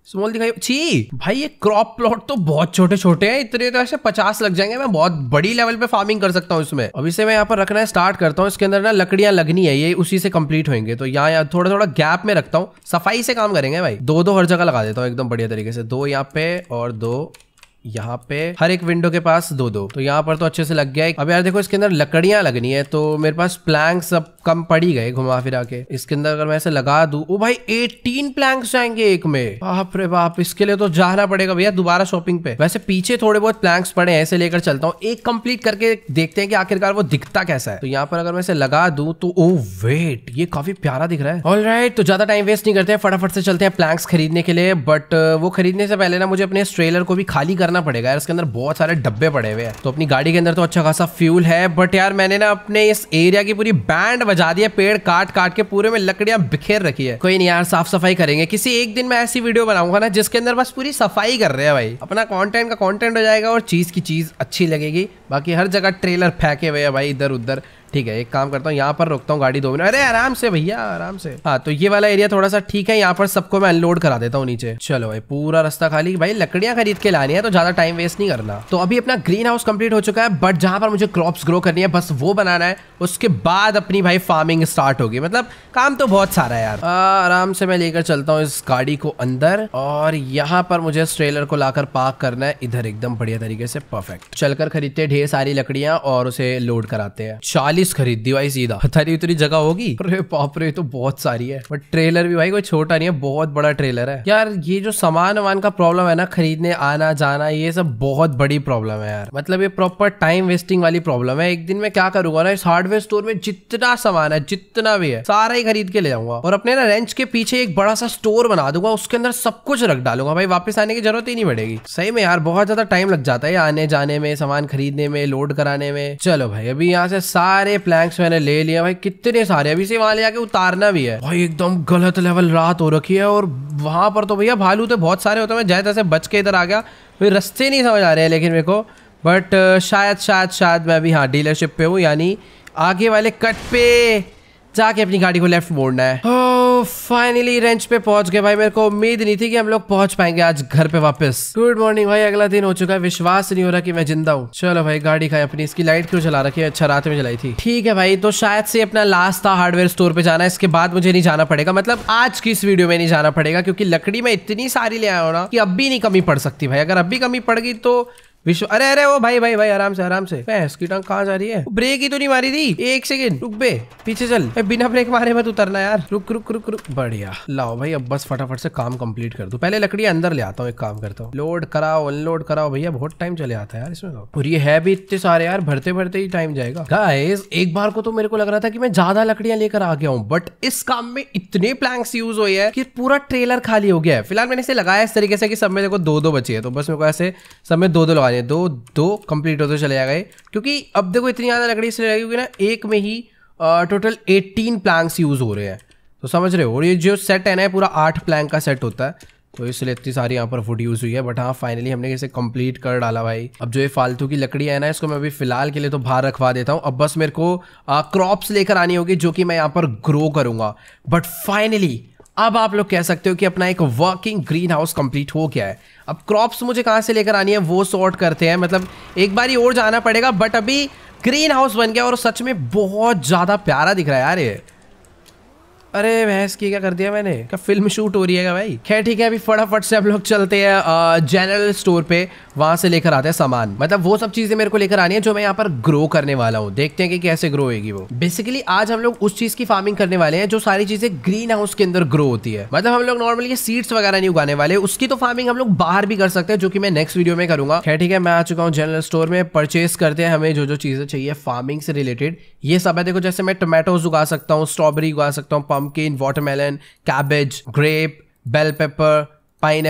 स्मॉल दिखाई छी, भाई ये क्रॉप प्लॉट तो बहुत छोटे छोटे हैं, इतने तो ऐसे पचास लग जाएँगे, मैं बहुत बड़ी लेवल पे फ़ार्मिंग कर सकता हूँ इसमें। अभी इसे मैं यहाँ पर रखना है स्टार्ट करता हूँ, इसके अंदर ना लकड़ियाँ लगनी है, ये उसी से कंप्लीट होंगे। तो यहाँ यहाँ थोड़ा थोड़ा गैप में रखता हूँ, सफ़ाई से काम करेंगे भाई। दो दो हर जगह लगा देता हूँ, एकदम बढ़िया तरीके से। दो यहाँ पे और दो यहाँ पे हर एक विंडो के पास दो दो। तो यहाँ पर तो अच्छे से लग गया अब यार देखो, इसके अंदर लकड़ियाँ लगनी है तो मेरे पास प्लैंक सब कम पड़ी गए घुमा फिरा के। इसके अंदर अगर मैं ऐसे लगा दू, ओ भाई 18 प्लैंक्स जाएँगे एक में। बाप रे बाप, इसके लिए तो जाना पड़ेगा भैया दोबारा शॉपिंग पे। वैसे पीछे थोड़े बहुत प्लैंक्स पड़े हैं ऐसे लेकर चलता हूँ। एक कंप्लीट करके देखते हैं कि आखिरकार वो दिखता कैसा है। तो यहाँ पर अगर मैं लगा दू तो ओ वेट ये काफ़ी प्यारा दिख रहा है। ऑल तो ज़्यादा टाइम वेस्ट नहीं करते फटाफट से चलते हैं प्लैंक्स खरीदने के लिए। बट वो खरीदने से पहले ना, मुझे अपने ट्रेलर को भी खाली करना पड़ेगा यार, इसके अंदर बहुत सारे डब्बे पड़े हुए हैं। तो अपनी गाड़ी के अंदर तो अच्छा खासा फ्यूल है बट यार मैंने ना अपने इस एरिया की पूरी बैंड बजा दिया पेड़ काट काट के पूरे में लकड़ियाँ बिखेर रखी है। कोई नहीं यार साफ़ सफ़ाई करेंगे। किसी एक दिन मैं ऐसी वीडियो बनाऊँगा ना, जिसके अंदर बस पूरी सफ़ाई कर रहे हैं भाई। अपना कॉन्टेंट का कंटेंट हो जाएगा और चीज़ की चीज़ अच्छी लगेगी। बाकी हर जगह ट्रेलर फेंके हुए हैं भाई इधर उधर ठीक है, एक काम करता हूँ, यहाँ पर रोकता हूँ गाड़ी दो मिनट। अरे, आराम से भैया, आराम से। हाँ तो ये वाला एरिया थोड़ा सा ठीक है, यहाँ पर सबको मैं अनलोड करा देता हूँ नीचे। चलो भाई, पूरा रास्ता खाली। भाई, लकड़ियाँ खरीद के लानी है तो ज़्यादा टाइम वेस्ट नहीं करना। तो अभी अपना ग्रीन हाउस कंप्लीट हो चुका है बट जहाँ पर मुझे क्रॉप्स ग्रो करनी है, बस वो बनाना है। उसके बाद अपनी भाई फ़ार्मिंग स्टार्ट होगी। मतलब काम तो बहुत सारा है यार। आराम से मैं लेकर चलता हूँ इस गाड़ी को अंदर, और यहाँ पर मुझे ट्रेलर को लाकर पार्क करना है। इधर एकदम बढ़िया तरीके से परफेक्ट चलकर खरीदते ढेर सारी लकड़ियाँ और उसे लोड कराते हैं। चालीस खरीद दी भाई सीधा। पता नहीं उतनी जगह होगी। अरे बाप रे तो बहुत सारी है। बट ट्रेलर भी भाई कोई छोटा नहीं है, बहुत बड़ा ट्रेलर है। यार, ये जो सामान वामान का प्रॉब्लम है ना, खरीदने आना जाना ये सब बहुत बड़ी प्रॉब्लम है यार। मतलब ये प्रॉपर टाइम वेस्टिंग वाली प्रॉब्लम है। एक दिन में क्या करूँगा ना, इस हार्डवेयर स्टोर में जितना सामान है, जितना भी है, सारा ही खरीद के ले जाऊँगा। और अपने ना रेंच के पीछे एक बड़ा सा स्टोर बना दूँगा, उसके अंदर सब कुछ रख डालूँगा। भाई वापस आने की ज़रूरत ही नहीं पड़ेगी। सही में यार, बहुत ज़्यादा टाइम लग जाता है आने जाने में, सामान खरीदने में लोड कराने में। चलो भाई, अभी यहाँ से सारे प्लैंक्स मैंने ले लिया भाई, कितने सारे अभी से वहाँ ले जाके उतारना भी है। भाई, एकदम गलत लेवल रात हो रखी है और वहाँ पर तो भैया भालू तो बहुत सारे होते हैं। जैसे तैसे बच के इधर आ गया। भाई रस्ते नहीं समझ आ रहे हैं लेकिन मेरे को। बट शायद शायद शायद मैं अभी हाँ डीलरशिप पे हूँ, यानी आगे वाले कट पे जाके अपनी गाड़ी को लेफ़्ट मोड़ना है। फाइनली रेंच पे पहुँच गए। भाई, मेरे को उम्मीद नहीं थी कि हम लोग पहुँच पाएँगे आज घर पे वापस। गुड मॉर्निंग भाई, अगला दिन हो चुका है। विश्वास नहीं हो रहा कि मैं ज़िंदा हूँ। चलो भाई, गाड़ी खाई अपनी। इसकी लाइट क्यों चला रखी है? अच्छा रात में चलाई थी। ठीक है भाई तो शायद से अपना लास्ट था हार्डवेयर स्टोर पे जाना। इसके बाद मुझे नहीं जाना पड़ेगा। मतलब आज की इस वीडियो में नहीं जाना पड़ेगा, क्योंकि लकड़ी में इतनी सारी ले आया हो ना कि अब भी नहीं कमी पड़ सकती। भाई, अगर अब भी कमी पड़ गई तो विश्व अरे अरे वो भाई भाई भाई, आराम से आराम से। भैंस टंग कहाँ जा रही है? ब्रेक ही तो नहीं मारी थी। एक सेकंड, रुक बे, पीछे चल। बिना ब्रेक मारे मत उतरना यार। रुक रुक रुक रुक। बढ़िया। लाओ भाई, अब बस फटाफट से काम कंप्लीट कर दो। पहले लकड़ी अंदर ले आता हूँ, एक काम करता हूँ। लोड कराओ, अनलोड कराओ। भैया, बहुत टाइम चले आता है यार, इसमें तो। और ये है भी इतने सारे यार, भरते भरते ही टाइम जाएगा। गाइस एक बार को तो मेरे को लग रहा था कि मैं ज़्यादा लकड़ियाँ लेकर आ गया हूँ बट इस काम में इतने प्लैंक्स यूज़ हुए हैं कि पूरा ट्रेलर खाली हो गया है। फ़िलहाल मैंने इसे लगाया इस तरीके से कि सब में देखो दो दो बची है तो बस मेरे को ऐसे सब में दो दो लगाने दो दो कंप्लीट होते चले गए। क्योंकि अब देखो इतनी ज़्यादा लकड़ी इसलिए लगेगी ना एक में ही टोटल एटीन प्लैंक्स यूज़ हो रहे हैं। तो समझ रहे हो? और ये जो सेट है ना पूरा आठ प्लैंक का सेट होता है। तो इसलिए इतनी सारी यहाँ पर फुट यूज़ हुई है। बट हाँ फाइनली हमने इसे कंप्लीट कर डाला भाई। अब जो ये फालतू की लकड़ी है ना, इसको मैं अभी फ़िलहाल के लिए तो बाहर रखवा देता हूँ। अब बस मेरे को क्रॉप्स लेकर आनी होगी, जो कि मैं यहाँ पर ग्रो करूँगा। बट फाइनली अब आप लोग कह सकते हो कि अपना एक वर्किंग ग्रीन हाउस कंप्लीट हो गया है। अब क्रॉप्स मुझे कहाँ से लेकर आनी है? वो सॉर्ट करते हैं। मतलब एक बार ही और जाना पड़ेगा बट अभी ग्रीन हाउस बन गया और सच में बहुत ज़्यादा प्यारा दिख रहा है यार ये। अरे भैंस की क्या कर दिया मैंने? क्या फ़िल्म शूट हो रही है क्या भाई? खैर ठीक है, अभी फटाफट से हम लोग चलते हैं जनरल स्टोर पे। वहाँ से लेकर आते हैं सामान। मतलब वो सब चीज़ें मेरे को लेकर आनी है जो मैं यहाँ पर ग्रो करने वाला हूँ। देखते हैं कि कैसे ग्रो होगी वो। बेसिकली आज हम लोग उस चीज़ की फ़ार्मिंग करने वाले हैं जो सारी चीज़ें ग्रीन हाउस के अंदर ग्रो होती है। मतलब हम लोग नॉर्मली सीड्स वगैरह नहीं उगाने वाले। उसकी तो फ़ार्मिंग हम लोग बाहर भी कर सकते हैं, जो कि मैं नेक्स्ट वीडियो में करूँगा। खैर, ठीक है, मैं आ चुका हूँ जनरल स्टोर में। परचेस करते हैं हमें जो जो चीज़ें चाहिए फ़ार्मिंग से रिलेटेड ये सब है, देखो, जैसे मैं टोमेटोज उगा सकता हूँ स्ट्रॉबेरी उगा सकता हूँ pumpkin watermelon cabbage grape bell pepper pine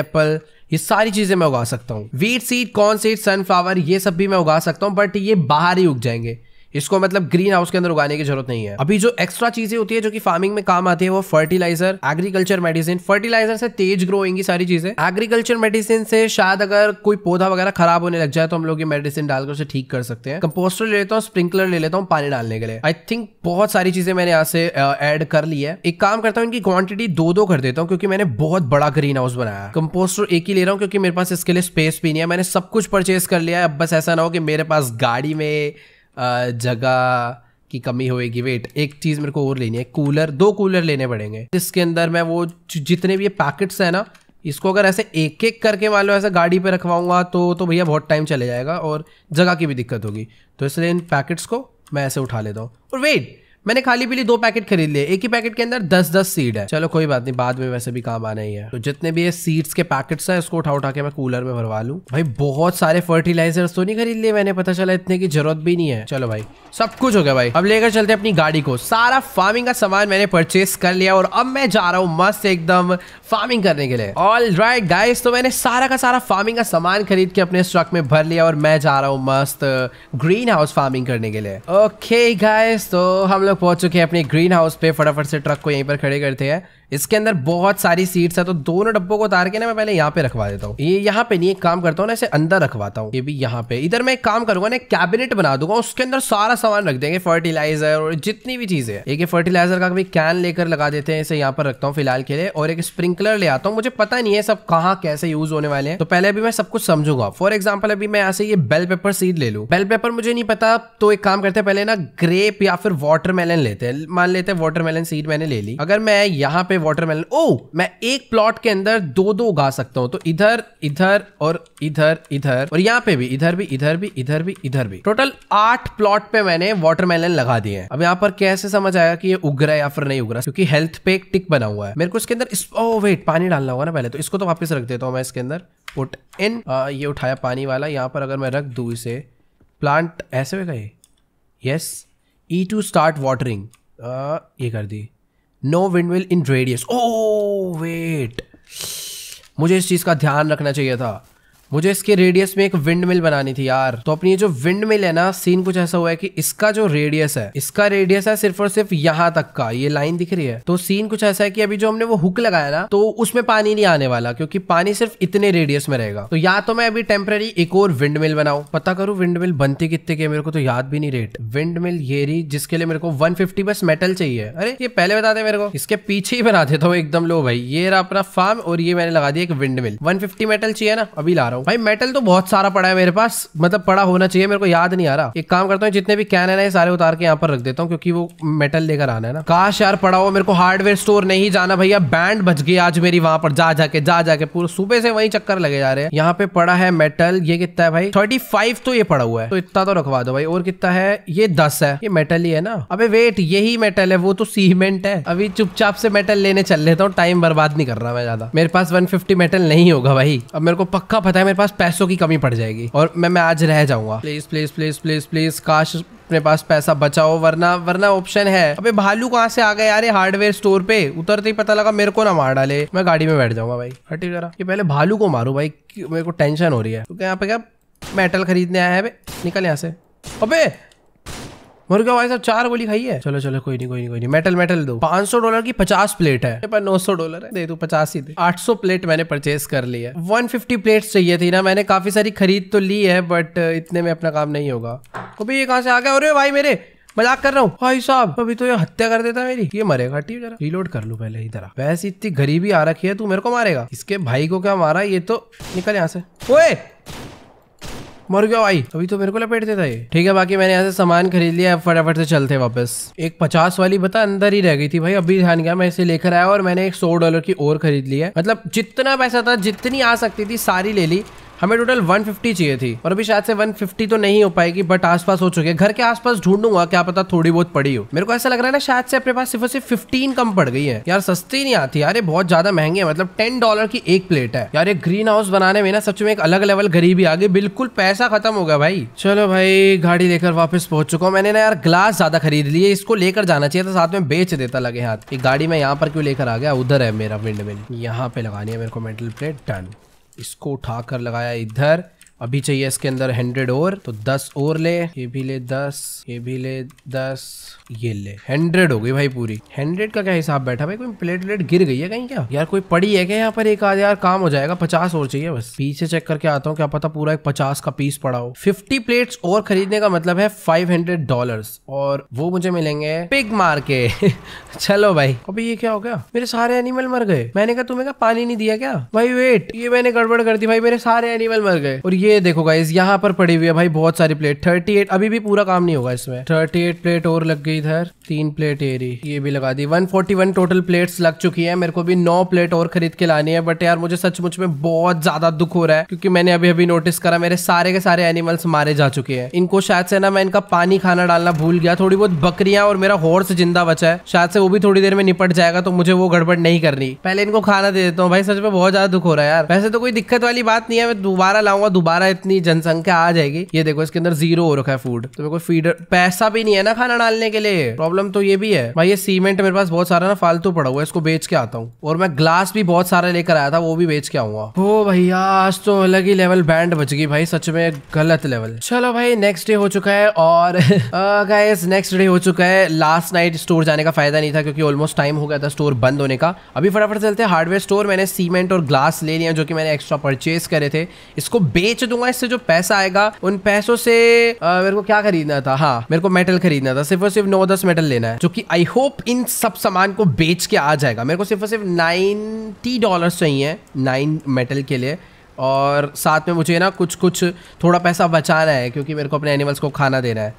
ये सारी चीज़ें मैं उगा सकता हूँ। Wheat seed corn seed sunflower ये सब भी मैं उगा सकता हूँ बट ये बाहर ही उग जाएँगे। इसको मतलब ग्रीन हाउस के अंदर उगाने की ज़रूरत नहीं है। अभी जो एक्स्ट्रा चीज़ें होती है जो कि फ़ार्मिंग में काम आती है, वो फर्टिलाइज़र एग्रीकल्चर मेडिसिन फर्टिलाइज़र से तेज ग्रो होंगी सारी चीज़ें। एग्रीकल्चर मेडिसिन से शायद अगर कोई पौधा वगैरह खराब होने लग जाए तो हम लोग ये मेडिसिन डालकर उसे ठीक कर सकते हैं। कंपोस्टर ले लेता हूँ स्प्रिंकलर ले लेता हूँ पानी डालने के लिए। आई थिंक बहुत सारी चीज़ें मैंने यहाँ से एड कर ली है। एक काम करता हूँ, इनकी क्वांटिटी दो दो कर देता हूँ, क्योंकि मैंने बहुत बड़ा ग्रीन हाउस बनाया कंपोस्टर एक ही ले रहा हूँ, क्योंकि मेरे पास इसके लिए स्पेस भी नहीं है। मैंने सब कुछ परचेस कर लिया है। अब बस ऐसा ना हो कि मेरे पास गाड़ी में जगह की कमी होएगी। वेट एक चीज़ मेरे को और लेनी है। कूलर, दो कूलर लेने पड़ेंगे। जिसके अंदर मैं वो जितने भी ये पैकेट्स है ना, इसको अगर ऐसे एक एक करके मान लो ऐसे गाड़ी पे रखवाऊँगा तो तो भैया बहुत टाइम चले जाएगा और जगह की भी दिक्कत होगी। तो इसलिए इन पैकेट्स को मैं ऐसे उठा लेता हूँ। और वेट मैंने खाली पीली दो पैकेट खरीद लिए। एक ही पैकेट के अंदर दस दस सीड है। चलो, कोई बात नहीं, बाद में वैसे भी काम आना ही है। तो जितने भी ये सीड्स के पैकेट्स है उसको उठा उठा के मैं कूलर में भरवा लू। भाई, बहुत सारे फर्टिलाइजर्स तो नहीं खरीद लिए मैंने, पता चला इतने की ज़रूरत भी नहीं है। चलो भाई, सब कुछ हो गया भाई। अब लेकर चलते अपनी गाड़ी को। सारा फ़ार्मिंग का सामान मैंने परचेस कर लिया और अब मैं जा रहा हूँ मस्त एकदम फ़ार्मिंग करने के लिए। ऑल राइट गाइस तो मैंने सारा का सारा फ़ार्मिंग का सामान खरीद के अपने ट्रक में भर लिया और मैं जा रहा हूँ मस्त ग्रीन हाउस फ़ार्मिंग करने के लिए। ओके गाइस तो हम लोग पहुँच चुके हैं अपने ग्रीन हाउस पे। फटाफट से ट्रक को यहीं पर खड़े करते हैं। इसके अंदर बहुत सारी सीट्स है तो दोनों डब्बों को उतार के ना मैं पहले यहाँ पे रखवा देता हूँ। ये यहाँ पे नहीं, एक काम करता हूँ ना, इसे अंदर रखवाता हूँ। ये भी यहाँ पे। इधर मैं एक काम करूँगा ना कैबिनेट बना दूँगा, उसके अंदर सारा सामान रख देंगे फर्टिलाइज़र और जितनी भी चीज़ें एक फर्टिलाइज़र का भी कैन लेकर लगा देते हैं, इसे यहाँ पर रखता हूँ फ़िलहाल के लिए। और एक स्प्रिंकलर ले आता हूँ, मुझे पता नहीं है सब कहाँ कैसे यूज़ होने वाले हैं। तो पहले अभी मैं सब कुछ समझूँगा। फॉर एग्ज़ाम्पल अभी मैं ऐसे ये बेल पेपर सीड ले लू। बेल पेपर मुझे नहीं पता तो एक काम करते हैं, पहले ना ग्रेप या फिर वाटरमेलन लेते हैं। मान लेते हैं वाटरमेलन सीड मैंने ले ली। अगर मैं यहाँ पे वाटरमेलन ओ मैं एक प्लॉट के अंदर दो दो उगा सकता हूँ। तो इधर इधर और इधर इधर और यहाँ पे भी, इधर भी इधर भी इधर भी इधर भी। टोटल आठ प्लॉट पे मैंने वाटरमेलन लगा दिए हैं। अब यहाँ पर कैसे समझ आएगा कि ये उग रहा है या फिर नहीं उग रहा? क्योंकि हेल्थ पे एक टिक बना हुआ है। मेरे को इसके अंदर इस ओ वेट पानी डालना होगा ना पहले। तो इसको तो वापस रख देता हूँ मैं इसके अंदर। पुट इन ये उठाया पानी वाला। यहाँ पर अगर मैं रख दू इसे प्लांट ऐसे होगा ये? Yes E two start watering ये कर दी। No windmill in radius oh wait मुझे इस चीज़ का ध्यान रखना चाहिए था। मुझे इसके रेडियस में एक विंड मिल बनानी थी यार। तो अपनी जो विंड मिल है ना सीन कुछ ऐसा हुआ है कि इसका जो रेडियस है, इसका रेडियस है सिर्फ़ और सिर्फ़ यहाँ तक का, ये लाइन दिख रही है। तो सीन कुछ ऐसा है कि अभी जो हमने वो हुक लगाया ना तो उसमें पानी नहीं आने वाला, क्योंकि पानी सिर्फ़ इतने रेडियस में रहेगा। तो या तो मैं अभी टेम्पररी एक और विंड मिल बनाऊ। पता करूँ विंड मिल बनती कितने की मेरे को तो याद भी नहीं रेट विंड मिल ये रही जिसके लिए मेरे को वन बस मेटल चाहिए। अरे, ये पहले बता दे मेरे को। इसके पीछे ही बना देता हूँ एकदम लो भाई। ये अपना फार्म और ये मैंने लगा दिया एक विंड मिल वन मेटल चाहिए ना, अभी ला रहा हूँ। भाई मेटल तो बहुत सारा पड़ा है मेरे पास। मतलब पड़ा होना चाहिए, मेरे को याद नहीं आ रहा। एक काम करता हूँ, जितने भी कैन है ना, ये सारे उतार के यहाँ पर रख देता हूँ, क्योंकि वो मेटल लेकर आना है ना। काश यार, पड़ा हो मेरे को हार्डवेयर स्टोर नहीं जाना। भैया बैंड बच गई आज मेरी वहाँ पर, जा, जाके जा, जाके। पूरे सुबह से वही चक्कर लगे जा रहे हैं। यहाँ पे पड़ा है मेटल ये कितना है भाई? थर्टी फाइव तो ये पड़ा हुआ है। तो इतना तो रखवा दो भाई। और कितना है? ये दस है। ये मेटल ही है ना। अबे वेट यही मेटल है, वो तो सीमेंट है। अभी चुपचाप से मेटल लेने चल लेता हूँ टाइम बर्बाद नहीं कर रहा मैं ज़्यादा। मेरे पास वन मेटल नहीं होगा भाई। अब मेरे को पक्का पता है मेरे पास पैसों की कमी पड़ जाएगी। और मैं मैं आज रह जाऊँगा। Please please please please please काश अपने पास पैसा बचाओ वरना वरना ऑप्शन है। अबे भालू कहाँ से आ गए यार हार्डवेयर स्टोर पे? उतरते ही पता लगा मेरे को ना मार डाले। मैं गाड़ी में बैठ जाऊँगा भाई। हटी जरा। ये पहले भालू को मारू भाई मेरे को टेंशन हो रही है। क्योंकि यहाँ पे क्या मेटल खरीदने आया है निकल यहाँ से। अबे! मर गया भाई साहब, चार गोली खाई है। चलो चलो, कोई नहीं कोई नहीं कोई नहीं। मेटल मेटल दो। 500 डॉलर की 50 प्लेट है। पर 900 डॉलर है। दे दो पचास ही दे। 800 प्लेट मैंने परचेज कर ली है। 150 प्लेट्स चाहिए थी ना। मैंने काफ़ी सारी खरीद तो ली है बट इतने में अपना काम नहीं होगा। अभी ये कहाँ से आ गया? अरे भाई मेरे, मज़ाक कर रहा हूँ। भाई साहब, अभी तो ये हत्या कर देता मेरी। ये मरेगा ठीक जरा। रीलोड कर लू पहले इधर वैसे इतनी गरीबी आ रखी है, तू मेरे को मारेगा। इसके भाई को क्या मारा? ये तो निकल यहाँ से। ओए! मर गया भाई। अभी तो मेरे को लपेट देता है। ठीक है, बाकी मैंने यहाँ से सामान खरीद लिया फटाफट से चलते वापस। एक पचास वाली बता, अंदर ही रह गई थी भाई, अभी ध्यान गया, मैं इसे लेकर आया और मैंने एक सौ डॉलर की और खरीद ली है। मतलब जितना पैसा था, जितनी आ सकती थी, सारी ले ली। हमें टोटल 150 चाहिए थी। और अभी शायद से 150 तो नहीं हो पाएगी बट आसपास हो चुके घर के आसपास ढूंढूँगा, क्या पता थोड़ी बहुत पड़ी हो। मेरे को ऐसा लग रहा है ना, शायद से अपने पास सिर्फ़ सिर्फ़ फिफ्टीन कम पड़ गई है। यार सस्ती नहीं आती। यार ये बहुत ज़्यादा महँगे है मतलब टेन डॉलर की एक प्लेट है। यार ग्रीन हाउस बनाने में ना, सच में एक अलग लेवल गरीबी आ गई। बिल्कुल पैसा खत्म हो गया भाई। चलो भाई, गाड़ी लेकर वापस पहुँच चुका हूँ। मैंने ना यार ग्लास ज़्यादा खरीद लिए इसको लेकर जाना चाहिए था, साथ में बेच देता लगे हाथ। ये गाड़ी में यहाँ पर क्यों लेकर आ गया? उधर है मेरा विंड मिल यहाँ पे लगानी है मेरे को मेटल प्लेट डन इसको उठाकर लगाया इधर। अभी चाहिए इसके अंदर हंड्रेड और तो दस और ले, ये भी ले दस, ये भी ले दस, ये ले। हंड्रेड हो गई भाई पूरी। हंड्रेड का क्या हिसाब बैठा भाई? कोई प्लेट प्लेट गिर गई है कहीं क्या? यार कोई पड़ी है क्या यहाँ पर? एक आध यार काम हो जाएगा, पचास और चाहिए बस। पीछे चेक करके आता हूँ, क्या पता पूरा एक पचास का पीस पड़ा हो। फिफ्टी प्लेट्स और खरीदने का मतलब है फाइव हंड्रेड डॉलर और वो मुझे मिलेंगे पिग मार के चलो भाई। अभी ये क्या हो गया? मेरे सारे एनिमल मर गए। मैंने कहा, तुम्हें पानी नहीं दिया क्या? भाई वेट ये मैंने गड़बड़ कर दी भाई, मेरे सारे एनिमल मर गए। और ये देखो गाइस यहाँ पर पड़ी हुई है भाई बहुत सारी प्लेट थर्टी एट अभी भी पूरा काम नहीं होगा इसमें। थर्टी एट प्लेट और लग गई इधर, तीन प्लेट एरी ये भी लगा दी। 141 टोटल प्लेट्स लग चुकी है। मेरे को भी नौ प्लेट और खरीद के लानी है बट यार मुझे सचमुच में बहुत ज़्यादा दुख हो रहा है, क्योंकि मैंने अभी अभी नोटिस करा, मेरे सारे के सारे एनिमल्स मारे जा चुके हैं। इनको शायद से ना मैं इनका पानी खाना डालना भूल गया, थोड़ी बहुत बकरियाँ और मेरा हॉर्स ज़िंदा बचा है। शायद से वो भी थोड़ी देर में निपट जाएगा तो मुझे वो गड़बड़ नहीं करनी। पहले इनको खाना दे देता हूँ भाई, सच में बहुत ज़्यादा दुख हो रहा है यार। वैसे तो कोई दिक्कत वाली बात नहीं है, मैं दोबारा लाऊँगा, दोबारा इतनी जनसंख्या आ जाएगी। ये देखो, इसके अंदर ज़ीरो हो रखा है फ़ूड तो मेरे को फीडर पैसा भी नहीं है ना खाना डालने के लिए। प्रॉब्लम तो ये भी है। भाई, ये सीमेंट मेरे पास बहुत सारा ना फालतू पड़ा हुआ है, इसको बेच के आता हूँ। और मैं ग्लास भी बहुत सारा लेकर आया था, वो भी बेच के आऊँगा। ओ भैया, आज तो अलग ही लेवल बैंड बच गई भाई, सच में गलत लेवल चलो भाई नेक्स्ट डे हो चुका है और नेक्स्ट डे हो चुका है। लास्ट नाइट स्टोर जाने का फ़ायदा नहीं था, क्योंकि ऑलमोस्ट टाइम हो गया था स्टोर बंद होने का। अभी फटाफट चलते हैं। हार्डवेयर स्टोर मैंने सीमेंट और ग्लास ले लिया, जो कि मैंने एक्स्ट्रा परचेज करे थे। इसको बेच दूँगा इससे जो पैसा आएगा उन पैसों से आ, मेरे को क्या खरीदना था? हाँ मेरे को मेटल खरीदना था। सिर्फ़ और सिर्फ़ नौ दस मेटल लेना है जो कि आई होप इन सब सामान को बेच के आ जाएगा। मेरे को सिर्फ़ और सिर्फ़ नाइनटी डॉलर चाहिए नाइन मेटल के लिए। और साथ में मुझे ना कुछ कुछ थोड़ा पैसा बचाना है क्योंकि मेरे को अपने एनिमल्स को खाना देना है।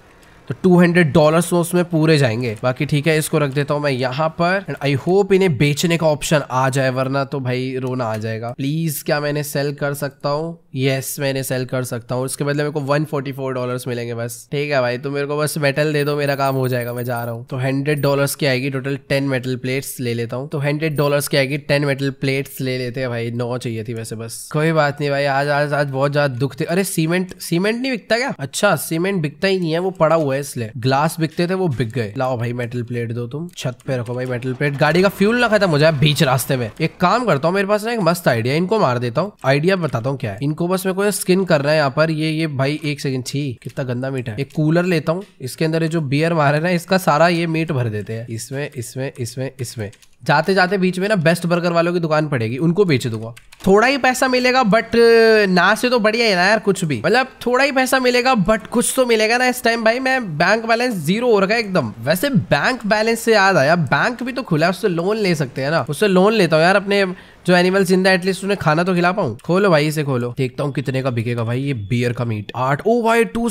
तो टू हंड्रेड डॉलर उसमें पूरे जाएँगे। बाकी ठीक है इसको रख देता हूँ मैं यहाँ पर। एंड आई होप इन्हें बेचने का ऑप्शन आ जाए वरना तो भाई रोना आ जाएगा। प्लीज़ क्या मैंने सेल कर सकता हूँ? यस yes, मैंने सेल कर सकता हूँ। उसके बदले मेरे को वन फोर्टी फोर डॉलर मिलेंगे बस। ठीक है भाई तो मेरे को बस मेटल दे दो मेरा काम हो जाएगा मैं जा रहा हूँ। तो हंड्रेड डॉलर की आएगी टोटल टेन मेटल प्लेट्स ले लेता हूँ। तो हंड्रेड डॉलर की आएगी टेन मेटल प्लेट्स ले लेते हैं भाई नौ चाहिए थी वैसे बस। कोई बात नहीं भाई आज आज आज बहुत ज़्यादा दुख थे। अरे सीमेंट सीमेंट नहीं बिकता क्या? अच्छा सीमेंट बिकता ही नहीं है वो पड़ा हुआ है इसलिए। ग्लास बिकते थे वो बिक गए। लाओ भाई मेटल प्लेट दो तुम। छत पे रखो भाई मेटल प्लेट गाड़ी का फ्यूल ना खत्म हो जाए बीच रास्ते में। एक काम करता हूँ मेरे पास ना एक मस्त आइडिया इनको मार देता हूँ। आइडिया बताता हूँ क्या है। इनको बस मेरे को स्किन कर रहा है यहाँ पर। ये ये भाई, एक सेकंड छी, कितना गंदा मीट है। एक कूलर लेता हूँ। इसके अंदर जो बियर मारे ना, इसका सारा ये मीट भर देते हैं। इसमें इसमें इसमें इसमें। जाते जाते बीच में ना बेस्ट बर्गर वालों की दुकान पड़ेगी। उनको बेच दूँगा। थोड़ा ही पैसा मिलेगा बट ना से तो बढ़िया है ना यार, कुछ भी। मतलब थोड़ा ही पैसा मिलेगा बट कुछ तो मिलेगा ना इस टाइम भाई। मैं बैंक बैलेंस ज़ीरो हो रखा है एकदम। वैसे बैंक बैलेंस से याद आया। बैंक भी तो खुला है, उससे लोन ले सकते हैं ना। उससे लोन लेता हूँ यार अपने जो एनिमल ज़िंदा एटलीस्ट उन्हें खाना तो खिला पाऊँ। खोलो भाई, इसे खोलो। देखता हूँ कितने का बिकेगा भाई, ये बियर का मीट आठ। ओ भाई टू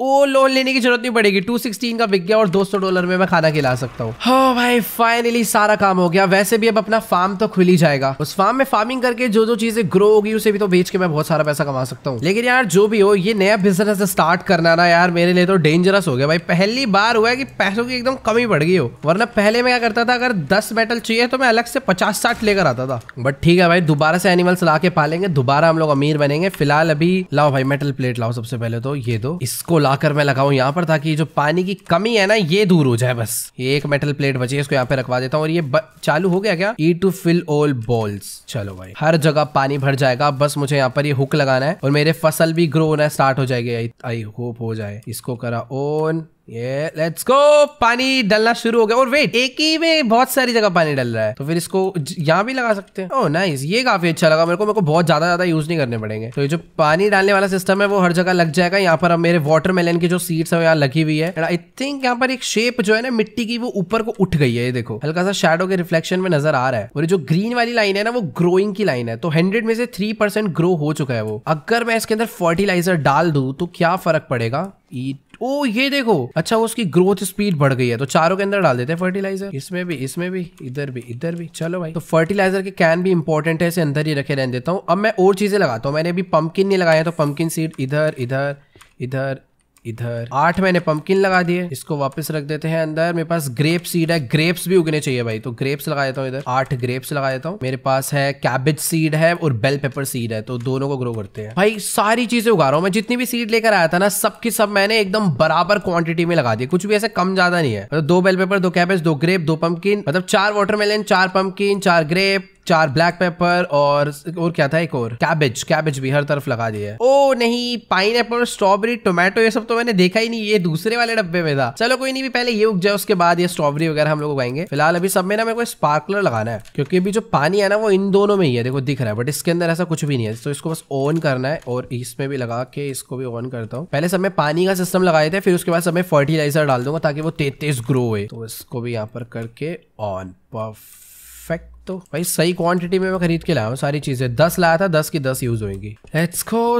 ओ लोन लेने की ज़रूरत नहीं पड़ेगी। टू सिक्सटीन का बिक गया और दो सौ डॉलर में मैं खाना खिला सकता हूँ। हाँ भाई फाइनली सारा काम हो गया। वैसे भी अब अपना फार्म तो खुल ही जाएगा। उस फार्म में फ़ार्मिंग करके जो जो चीज़ें ग्रो होगी, उसे भी तो बेच के मैं बहुत सारा पैसा कमा सकता हूँ। लेकिन यार, जो भी हो, ये नया बिज़नेस स्टार्ट करना ना यार, मेरे लिए तो डेंजरस हो गया। भाई, पहली बार हुआ है कि पैसों की एकदम कमी बढ़ गई हो। वरना पहले मैं क्या करता था, अगर दस मेटल चाहिए तो मैं अलग से पचास साठ लेकर आता था। बट ठीक है भाई, दोबारा से एनिमल्स ला के पालेंगे, दोबारा हम लोग अमीर बनेंगे। फ़िलहाल अभी, लाओ भाई मेटल प्लेट लाओ सबसे पहले तो ये दो, इसको लाकर मैं लगाऊ यहाँ पर ताकि जो पानी की कमी है ना, ये दूर हो जाए बस। ये एक मेटल प्लेट बची इसको यहाँ पे रखवा देता हूँ और ये ब... चालू हो गया क्या? E two fill all balls चलो भाई, हर जगह पानी भर जाएगा, बस मुझे यहाँ पर ये हुक लगाना है और मेरे फ़सल भी ग्रो होना स्टार्ट हो जाएगी आई होप हो जाए। इसको करा ऑन ये लेट्स गो पानी डलना शुरू हो गया। और वेट एक ही में बहुत सारी जगह पानी डल रहा है। तो फिर इसको यहाँ भी लगा सकते हैं। ओह oh, नाइस ये काफ़ी अच्छा लगा मेरे को। मेरे को बहुत ज़्यादा ज़्यादा यूज़ नहीं करने पड़ेंगे। तो ये जो पानी डालने वाला सिस्टम है वो हर जगह लग जाएगा। यहाँ पर अब मेरे वाटरमेलन की जो सीड्स है यहाँ लगी हुई है। आई थिंक यहाँ पर एक शेप जो है ना मिट्टी की वो ऊपर को उठ गई है। ये देखो हल्का सा शेडो के रिफ्लेक्शन में नज़र आ रहा है। और जो ग्रीन वाली लाइन है ना वो ग्रोइंग की लाइन है। तो हंड्रेड में से थ्री ग्रो हो चुका है वो। अगर मैं इसके अंदर फर्टिलाइज़र डाल दू तो क्या फ़र्क पड़ेगा? ईट ओ, ये देखो। अच्छा उसकी ग्रोथ स्पीड बढ़ गई है तो चारों के अंदर डाल देते हैं फर्टिलाइज़र इसमें भी इसमें भी, इधर भी इधर भी। चलो भाई। तो फर्टिलाइज़र के कैन भी इंपॉर्टेंट है, इसे अंदर ही रखे रहने देता हूँ। अब मैं और चीज़ें लगाता हूँ। मैंने अभी पंपकिन नहीं लगाया तो पंपकिन सीड इधर इधर इधर इधर। आठ मैंने पंपकिन लगा दिए। इसको वापस रख देते हैं अंदर। मेरे पास ग्रेप सीड है। ग्रेप्स भी उगने चाहिए भाई। तो ग्रेप्स लगा देता हूँ इधर। आठ ग्रेप्स लगा देता हूँ। मेरे पास है कैबेज सीड है और बेल पेपर सीड है। तो दोनों को ग्रो करते हैं। भाई, सारी चीज़ें उगा रहा हूँ मैं। जितनी भी सीड लेकर आया था ना सबकी सब मैंने एकदम बराबर क्वांटिटी में लगा दी कुछ भी ऐसे कम ज़्यादा नहीं है। मतलब दो बेल पेपर दो कैबेज दो ग्रेप दो पंपकिन मतलब चार वाटरमेलन चार पंपकिन चार ग्रेप चार ब्लैक पेपर और और क्या था एक और? कैबेज कैबेज भी हर तरफ़ लगा दिया है। ओ, नहीं पाइन एपल स्ट्रॉबेरी, टोमेटो, ये सब तो मैंने देखा ही नहीं, ये दूसरे वाले डब्बे में था। चलो कोई नहीं, भी पहले ये उग जाए, उसके बाद ये स्ट्रॉबेरी वगैरह हम लोग उगाएँगे। फ़िलहाल अभी सब में ना मेरे को स्पार्कलर लगाना है, क्योंकि अभी जो पानी है ना, वो इन दोनों में ही है, देखो दिख रहा है बट इसके अंदर ऐसा कुछ भी नहीं है। तो इसको बस ऑन करना है, और इसमें भी लगा के इसको भी ऑन करता हूँ। पहले सब में पानी का सिस्टम लगाए थे, फिर उसके बाद सब में फर्टिलाइज़र डाल दूँगा, ताकि वो तेज तेज ग्रो हो तो इसको भी यहाँ पर करके ऑन परफेक्ट तो भाई सही क्वांटिटी में मैं खरीद के लाया हूँ सारी चीज़ें। दस लाया था, दस की दस यूज़ होगी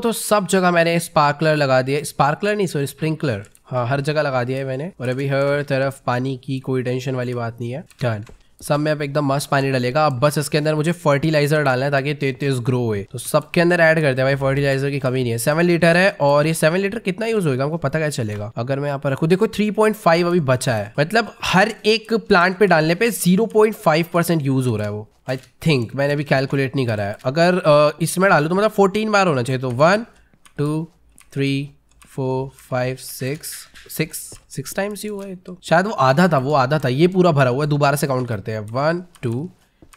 तो सब जगह मैंने स्पार्कलर लगा दिया। स्पार्कलर नहीं सॉरी स्प्रिंकलर हाँ हर जगह लगा दिया है मैंने। और अभी हर तरफ़ पानी की कोई टेंशन वाली बात नहीं है। डन सब में अब एकदम मस्त पानी डालेगा। अब बस इसके अंदर मुझे फर्टिलाइज़र डालना है ताकि तेज तेज ग्रो हुए। तो सबके अंदर ऐड करते हैं भाई फर्टिलाइज़र की कमी नहीं है। सेवन लीटर है और ये सेवन लीटर कितना यूज़ होगा हमको पता क्या चलेगा? अगर मैं यहाँ पर रखू, देखो थ्री पॉइंट फाइव अभी बचा है। मतलब हर एक प्लांट पे डालने पे zero point five percent use हो रहा है वो। आई थिंक मैंने अभी कैलकुलेट नहीं करा है। अगर इसमें डालू तो मतलब फोर्टीन बार होना चाहिए। तो one two three four five six six six times ही हुआ है तो। शायद वो आधा था, वो आधा था, ये पूरा भरा हुआ है, दोबारा से काउंट करते हैं। One two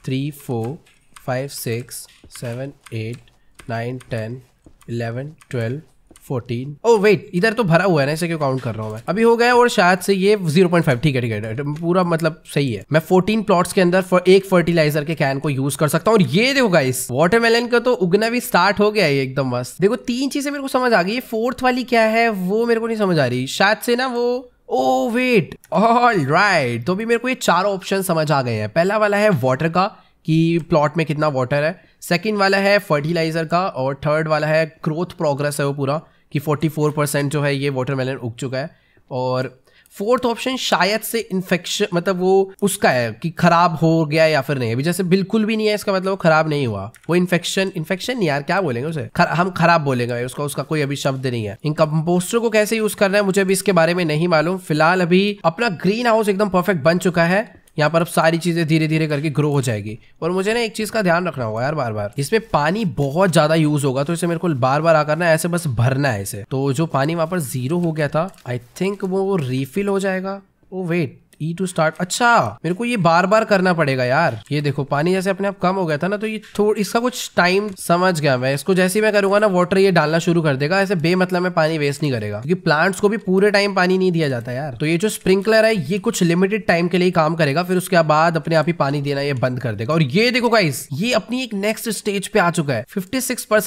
three four five six seven eight nine ten eleven twelve fourteen oh wait इधर तो भरा हुआ है ना, इसे क्यों काउंट कर रहा हूँ मैं? अभी हो गया और शायद से ये ज़ीरो पॉइंट फाइव ठीक है ठीक है पूरा मतलब सही है। मैं फोर्टीन प्लॉट्स के अंदर एक फर्टिलाइज़र के कैन को यूज़ कर सकता हूँ। और ये देखो गाइस वाटरमेलन का तो उगना भी स्टार्ट हो गया है एकदम मस्त। देखो, तीन चीज़ें मेरे को समझ आ गई फोर्थ वाली क्या है, वो मेरे को नहीं समझ आ रही। शायद से ना वो ओ वेट ऑल राइट तो भी मेरे को ये चारों ऑप्शन समझ आ गए हैं। पहला वाला है वाटर का, कि प्लॉट में कितना वाटर है। सेकंड वाला है फर्टिलाइज़र का, और थर्ड वाला है ग्रोथ प्रोग्रेस है वो पूरा। कि 44 परसेंट जो है ये वाटरमेलन उग चुका है। और फोर्थ ऑप्शन शायद से इन्फेक्शन मतलब वो उसका है कि खराब हो गया या फिर नहीं। अभी जैसे बिल्कुल भी नहीं है इसका मतलब वो खराब नहीं हुआ। वो इन्फेक्शन इन्फेक्शन नहीं यार क्या बोलेंगे उसे? खर, हम खराब बोलेंगे भाई उसका उसका कोई अभी शब्द नहीं है। इन कंपोस्टर को कैसे यूज़ करना है मुझे अभी इसके बारे में नहीं मालूम। फ़िलहाल अभी अपना ग्रीन हाउस एकदम परफेक्ट बन चुका है। यहाँ पर अब सारी चीज़ें धीरे धीरे करके ग्रो हो जाएगी। और मुझे ना एक चीज़ का ध्यान रखना होगा यार बार बार इसमें पानी बहुत ज़्यादा यूज़ होगा तो इसे मेरे को बार बार आकर ना ऐसे बस भरना है इसे। तो जो पानी वहाँ पर ज़ीरो हो गया था आई थिंक वो रिफिल हो जाएगा। Oh wait E to start अच्छा मेरे को ये बार बार करना पड़ेगा यार। ये देखो, पानी जैसे अपने आप कम हो गया था ना तो ये थोड़ा, इसका कुछ टाइम समझ गया मैं। इसको जैसे ही मैं करूँगा ना वाटर ये डालना शुरू कर देगा। ऐसे बेमतलब में पानी वेस्ट नहीं करेगा। क्योंकि प्लांट्स को भी पूरे टाइम पानी नहीं दिया जाता यार। तो ये जो स्प्रिंकलर है, ये कुछ लिमिटेड टाइम के लिए काम करेगा। फिर उसके बाद अपने आप ही पानी देना ये बंद कर देगा। और ये देखो गाइस ये अपनी एक नेक्स्ट स्टेज पे आ चुका है। फिफ्टी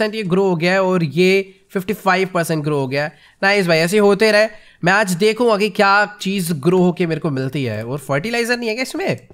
ये ग्रो हो गया है और ये 55 परसेंट ग्रो हो गया नाइस भाई, ऐसे होते रहे। मैं आज देखूँगा कि क्या चीज़ ग्रो होके मेरे को मिलती है। और फर्टिलाइज़र नहीं है क्या इसमें?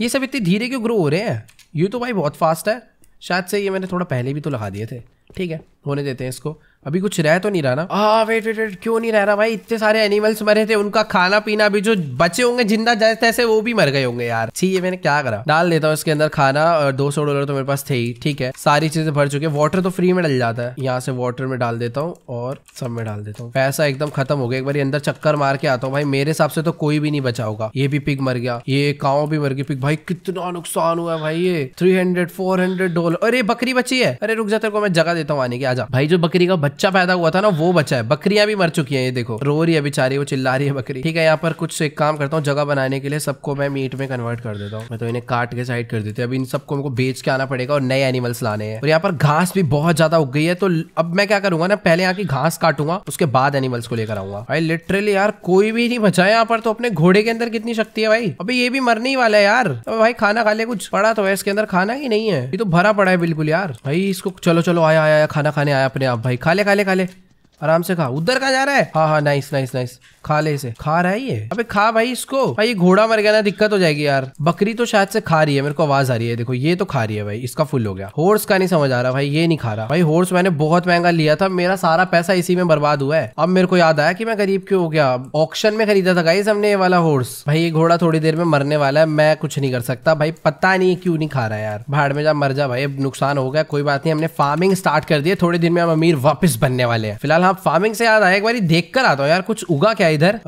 ये सब इतने धीरे क्यों ग्रो हो रहे हैं? ये तो भाई बहुत फास्ट है। शायद से ये मैंने थोड़ा पहले भी तो लगा दिए थे। ठीक है, होने देते हैं इसको। अभी कुछ रह तो नहीं रहा ना। आ वेट वेट वेट क्यों नहीं रह रहा भाई? इतने सारे एनिमल्स मरे थे उनका खाना पीना भी जो बचे होंगे ज़िंदा जैसे तैसे वो भी मर गए होंगे यार। ठीक है मैंने क्या करा? डाल देता हूँ इसके अंदर खाना और दो सौ डॉलर तो मेरे पास थे ही ठीक है। सारी चीज़ें भर चुके वाटर तो फ्री में डल जाता है। यहाँ से वाटर में डाल देता हूँ और सब में डाल देता हूँ। पैसा एकदम खत्म हो गया। एक बार अंदर चक्कर मार के आता हूँ भाई। मेरे हिसाब से तो कोई भी नहीं बचा होगा। ये भी पिग मर गया। ये काव भी मर गई। पिग भाई कितना नुकसान हुआ भाई ये। Three hundred four hundred dollar अरे बकरी बची है। अरे रुक जाते को मैं जगह देता हूँ आने की आजा। भाई जो बकरी का बच्चा पैदा हुआ था ना, वो बचा है। बकरियाँ भी मर चुकी हैं, ये देखो। रो रही है बेचारी, वो चिल्ला रही है बकरी। ठीक है, यहाँ पर कुछ एक काम करता हूँ, जगह बनाने के लिए सबको मैं मीट में कन्वर्ट कर देता हूँ। मैं तो इन्हें काट के साइड कर देते अभी इन सबको मेरे को बेच के आना पड़ेगा और नए एनिमल्स लाने हैं। और यहाँ पर घास भी बहुत ज़्यादा उग गई है तो अब मैं क्या करूँगा ना, पहले यहाँ की घास काटूँगा, उसके बाद एनिमल्स को लेकर आऊँगा। भाई लिटरली यार, कोई भी नहीं बचा है यहाँ पर तो अपने घोड़े के अंदर कितनी शक्ति है भाई? अभी ये भी मरने ही वाला है यार। भाई, खाना खा ले कुछ। पड़ा तो है इसके अंदर, खाना ही नहीं है। ये तो भरा पड़ा है बिल्कुल यार। भाई, इसको चलो चलो आया आया, खाना खाने आया अपने आप, भाई। खा काले ले खा ले आराम से खा। उधर कहा जा रहा है? हाँ हाँ नाइस नाइस नाइस खा ले इसे। खा रहा है ये? अबे खा भाई इसको। भाई ये घोड़ा मर गया ना, दिक्कत हो जाएगी यार। बकरी तो शायद से खा रही है, मेरे को आवाज़ आ रही है। देखो, ये तो खा रही है भाई, इसका फुल हो गया। हॉर्स का नहीं समझ आ रहा भाई, ये नहीं खा रहा। भाई हॉर्स मैंने बहुत महँगा लिया था, मेरा सारा पैसा इसी में बर्बाद हुआ है। अब मेरे को याद आया कि मैं गरीब क्यों हो गया? ऑप्शन में खरीदा था गाइस हमने ये वाला हॉर्स भाई ये घोड़ा थोड़ी देर में मरने वाला है, मैं कुछ नहीं कर सकता। भाई पता नहीं क्यों नहीं खा रहा है यार। भाड़ में जा, मर जा भाई नुकसान हो गया, कोई बात नहीं, हमने फ़ार्मिंग स्टार्ट कर दिया, थोड़े दिन में हम अमीर वापस बनने वाले हैं। फ़िलहाल हम फ़ार्मिंग से याद आया? एक बार देख कर आता हूँ यार, कुछ उगा क्या इधर?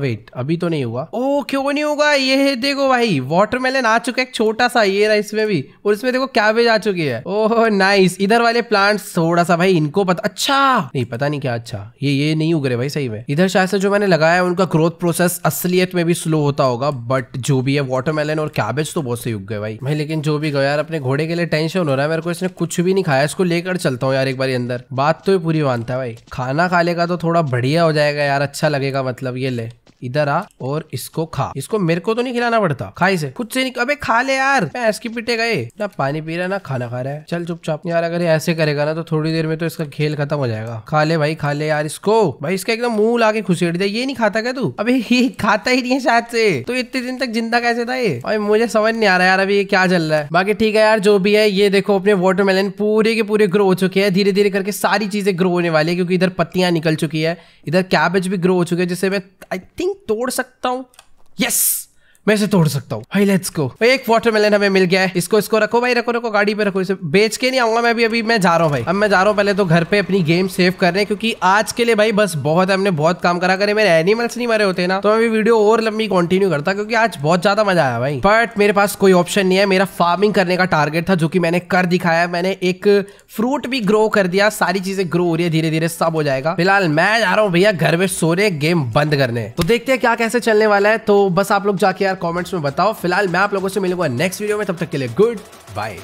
वेट अभी तो नहीं हुआ। ओ, क्यों नहीं होगा ये देखो भाई वाटरमेलन आ चुका है छोटा सा ये रहा इसमें भी। और इसमें देखो कैबेज आ चुकी है। ओह नाइस इधर वाले प्लांट्स थोड़ा सा भाई, इनको पता अच्छा! नहीं, पता नहीं क्या अच्छा। ये ये नहीं उग रहे भाई, सही में। इधर शायद से जो मैंने लगाया उनका ग्रोथ प्रोसेस असलियत में भी स्लो होता होगा बट जो भी है वाटरमेलन और कैबेज तो बहुत सही उग गए भाई। भाई, लेकिन जो भी गया यार, अपने घोड़े के लिए टेंशन हो रहा है, मेरे को इसने कुछ भी नहीं खाया, इसको लेकर चलता हूँ यार एक बार अंदर। बात तो पूरी मानता है भाई। खाना खा लेगा तो थोड़ा बढ़िया हो जाएगा यार अच्छा लगेगा मतलब ये ले। इधर आ और इसको खा। इसको मेरे को तो नहीं खिलाना पड़ता। खा इसे। खुद से नहीं, अबे खा ले यार। भैंस की पिटे गए। ना पानी पी रहा है, ना खाना खा रहा है। चल चुपचाप। यार, अगर ये ऐसे करेगा ना तो थोड़ी देर में तो इसका खेल खत्म हो जाएगा। खा ले भाई, खा ले यार इसको। भाई, इसका एकदम मुँह लाके खुशेड़ दे ये नहीं खाता क्या तू? अभी ये खाता ही नहीं है शायद से। तो इतने दिन तक ज़िंदा कैसे था ये? भाई मुझे समझ नहीं आ रहा यार, अभी ये क्या चल रहा है। बाकी ठीक है यार, जो भी है, ये देखो अपने वाटरमेलन पूरे के पूरे ग्रो हो चुके हैं। धीरे धीरे करके सारी चीज़ें ग्रो होने वाली है, क्योंकि इधर पत्तियाँ निकल चुकी है। इधर कैबेज भी ग्रो हो चुके हैं, जिससे मैं आई थिंक तोड़ सकता हूँ? यस मैं इसे तोड़ सकता हूँ। भाई लेट्स गो भाई, एक वाटरमेलन हमें मिल गया है। इसको इसको रखो भाई, रखो रखो, गाड़ी पे रखो इसे। बेच के नहीं आऊँगा मैं अभी अभी मैं जा रहा हूँ भाई। अब मैं जा रहा हूँ पहले तो घर पे अपनी गेम सेव करने, क्योंकि आज के लिए भाई बस बहुत हमने बहुत काम करा। करे मेरे एनिमल्स नहीं मरे होते ना तो मैं वीडियो और लंबी कंटिन्यू करता, क्योंकि आज बहुत ज़्यादा मज़ा आया भाई। बट मेरे पास कोई ऑप्शन नहीं है। मेरा फ़ार्मिंग करने का टारगेट था, जो कि मैंने कर दिखाया मैंने एक फ्रूट भी ग्रो कर दिया। सारी चीज़ें ग्रो हो रही है धीरे धीरे सब हो जाएगा। फ़िलहाल मैं जा रहा हूँ भैया, घर में सोने गेम बंद करने। तो देखते हैं क्या, कैसे चलने वाला है। तो बस आप लोग जाके यार कॉमेंट्स में बताओ। फ़िलहाल मैं आप लोगों से मिलूँगा नेक्स्ट वीडियो में। तब तक के लिए गुड बाय